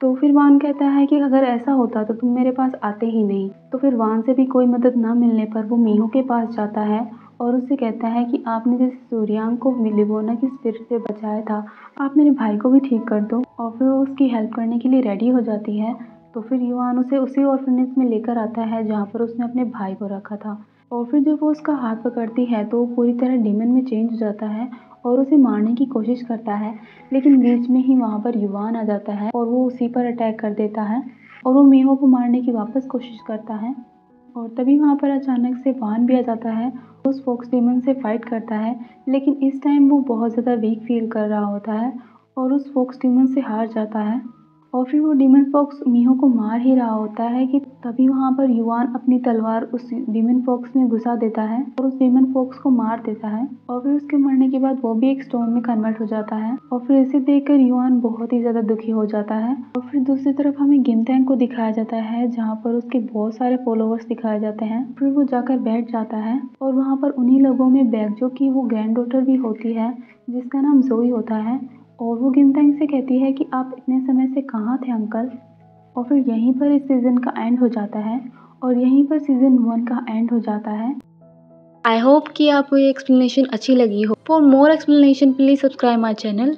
तो फिर वान कहता है कि अगर ऐसा होता तो तुम मेरे पास आते ही नहीं। तो फिर वान से भी कोई मदद ना मिलने पर वो मीहो के पास जाता है और उससे कहता है कि आपने जैसे सूर्यांग को लिबोना की स्पिरिट से बचाया था, आप मेरे भाई को भी ठीक कर दो और फिर वो उसकी हेल्प करने के लिए रेडी हो जाती है। तो फिर युवान उसे उसी ऑर्फनेज में लेकर आता है, जहाँ पर उसने अपने भाई को रखा था। और फिर जब वो उसका हाथ पकड़ती है तो वो पूरी तरह डीमन में चेंज हो जाता है और उसे मारने की कोशिश करता है। लेकिन बीच में ही वहाँ पर युवान आ जाता है और वो उसी पर अटैक कर देता है और वो मीहो को मारने की वापस कोशिश करता है। और तभी वहाँ पर अचानक से वान भी आ जाता है उस फोक्स डीमन से फाइट करता है, लेकिन इस टाइम वो बहुत ज़्यादा वीक फील कर रहा होता है और उस फोक्स डीमन से हार जाता है। और फिर वो डिमन फॉक्स मीहो को मार ही रहा होता है कि तभी वहाँ पर युवान अपनी तलवार उस डीमन फॉक्स में घुसा देता है और उस डिमन फॉक्स को मार देता है। और फिर उसके मरने के बाद वो भी एक स्टोन में कन्वर्ट हो जाता है और फिर इसे देखकर युवान बहुत ही ज़्यादा दुखी हो जाता है। और फिर दूसरी तरफ़ हमें गिमतैंग को दिखाया जाता है, जहाँ पर उसके बहुत सारे फॉलोअर्स दिखाए जाते हैं। फिर वो जाकर बैठ जाता है और वहाँ पर उन्ही लोगों में बैग जो की वो ग्रैंड डॉटर भी होती है, जिसका नाम जोई होता है और वो गिनता से कहती है कि आप इतने समय से कहाँ थे अंकल? और फिर यहीं पर इस सीज़न का एंड हो जाता है और यहीं पर सीज़न वन का एंड हो जाता है। आई होप कि आपको ये एक्सप्लेनेशन अच्छी लगी हो। For more explanation please subscribe my channel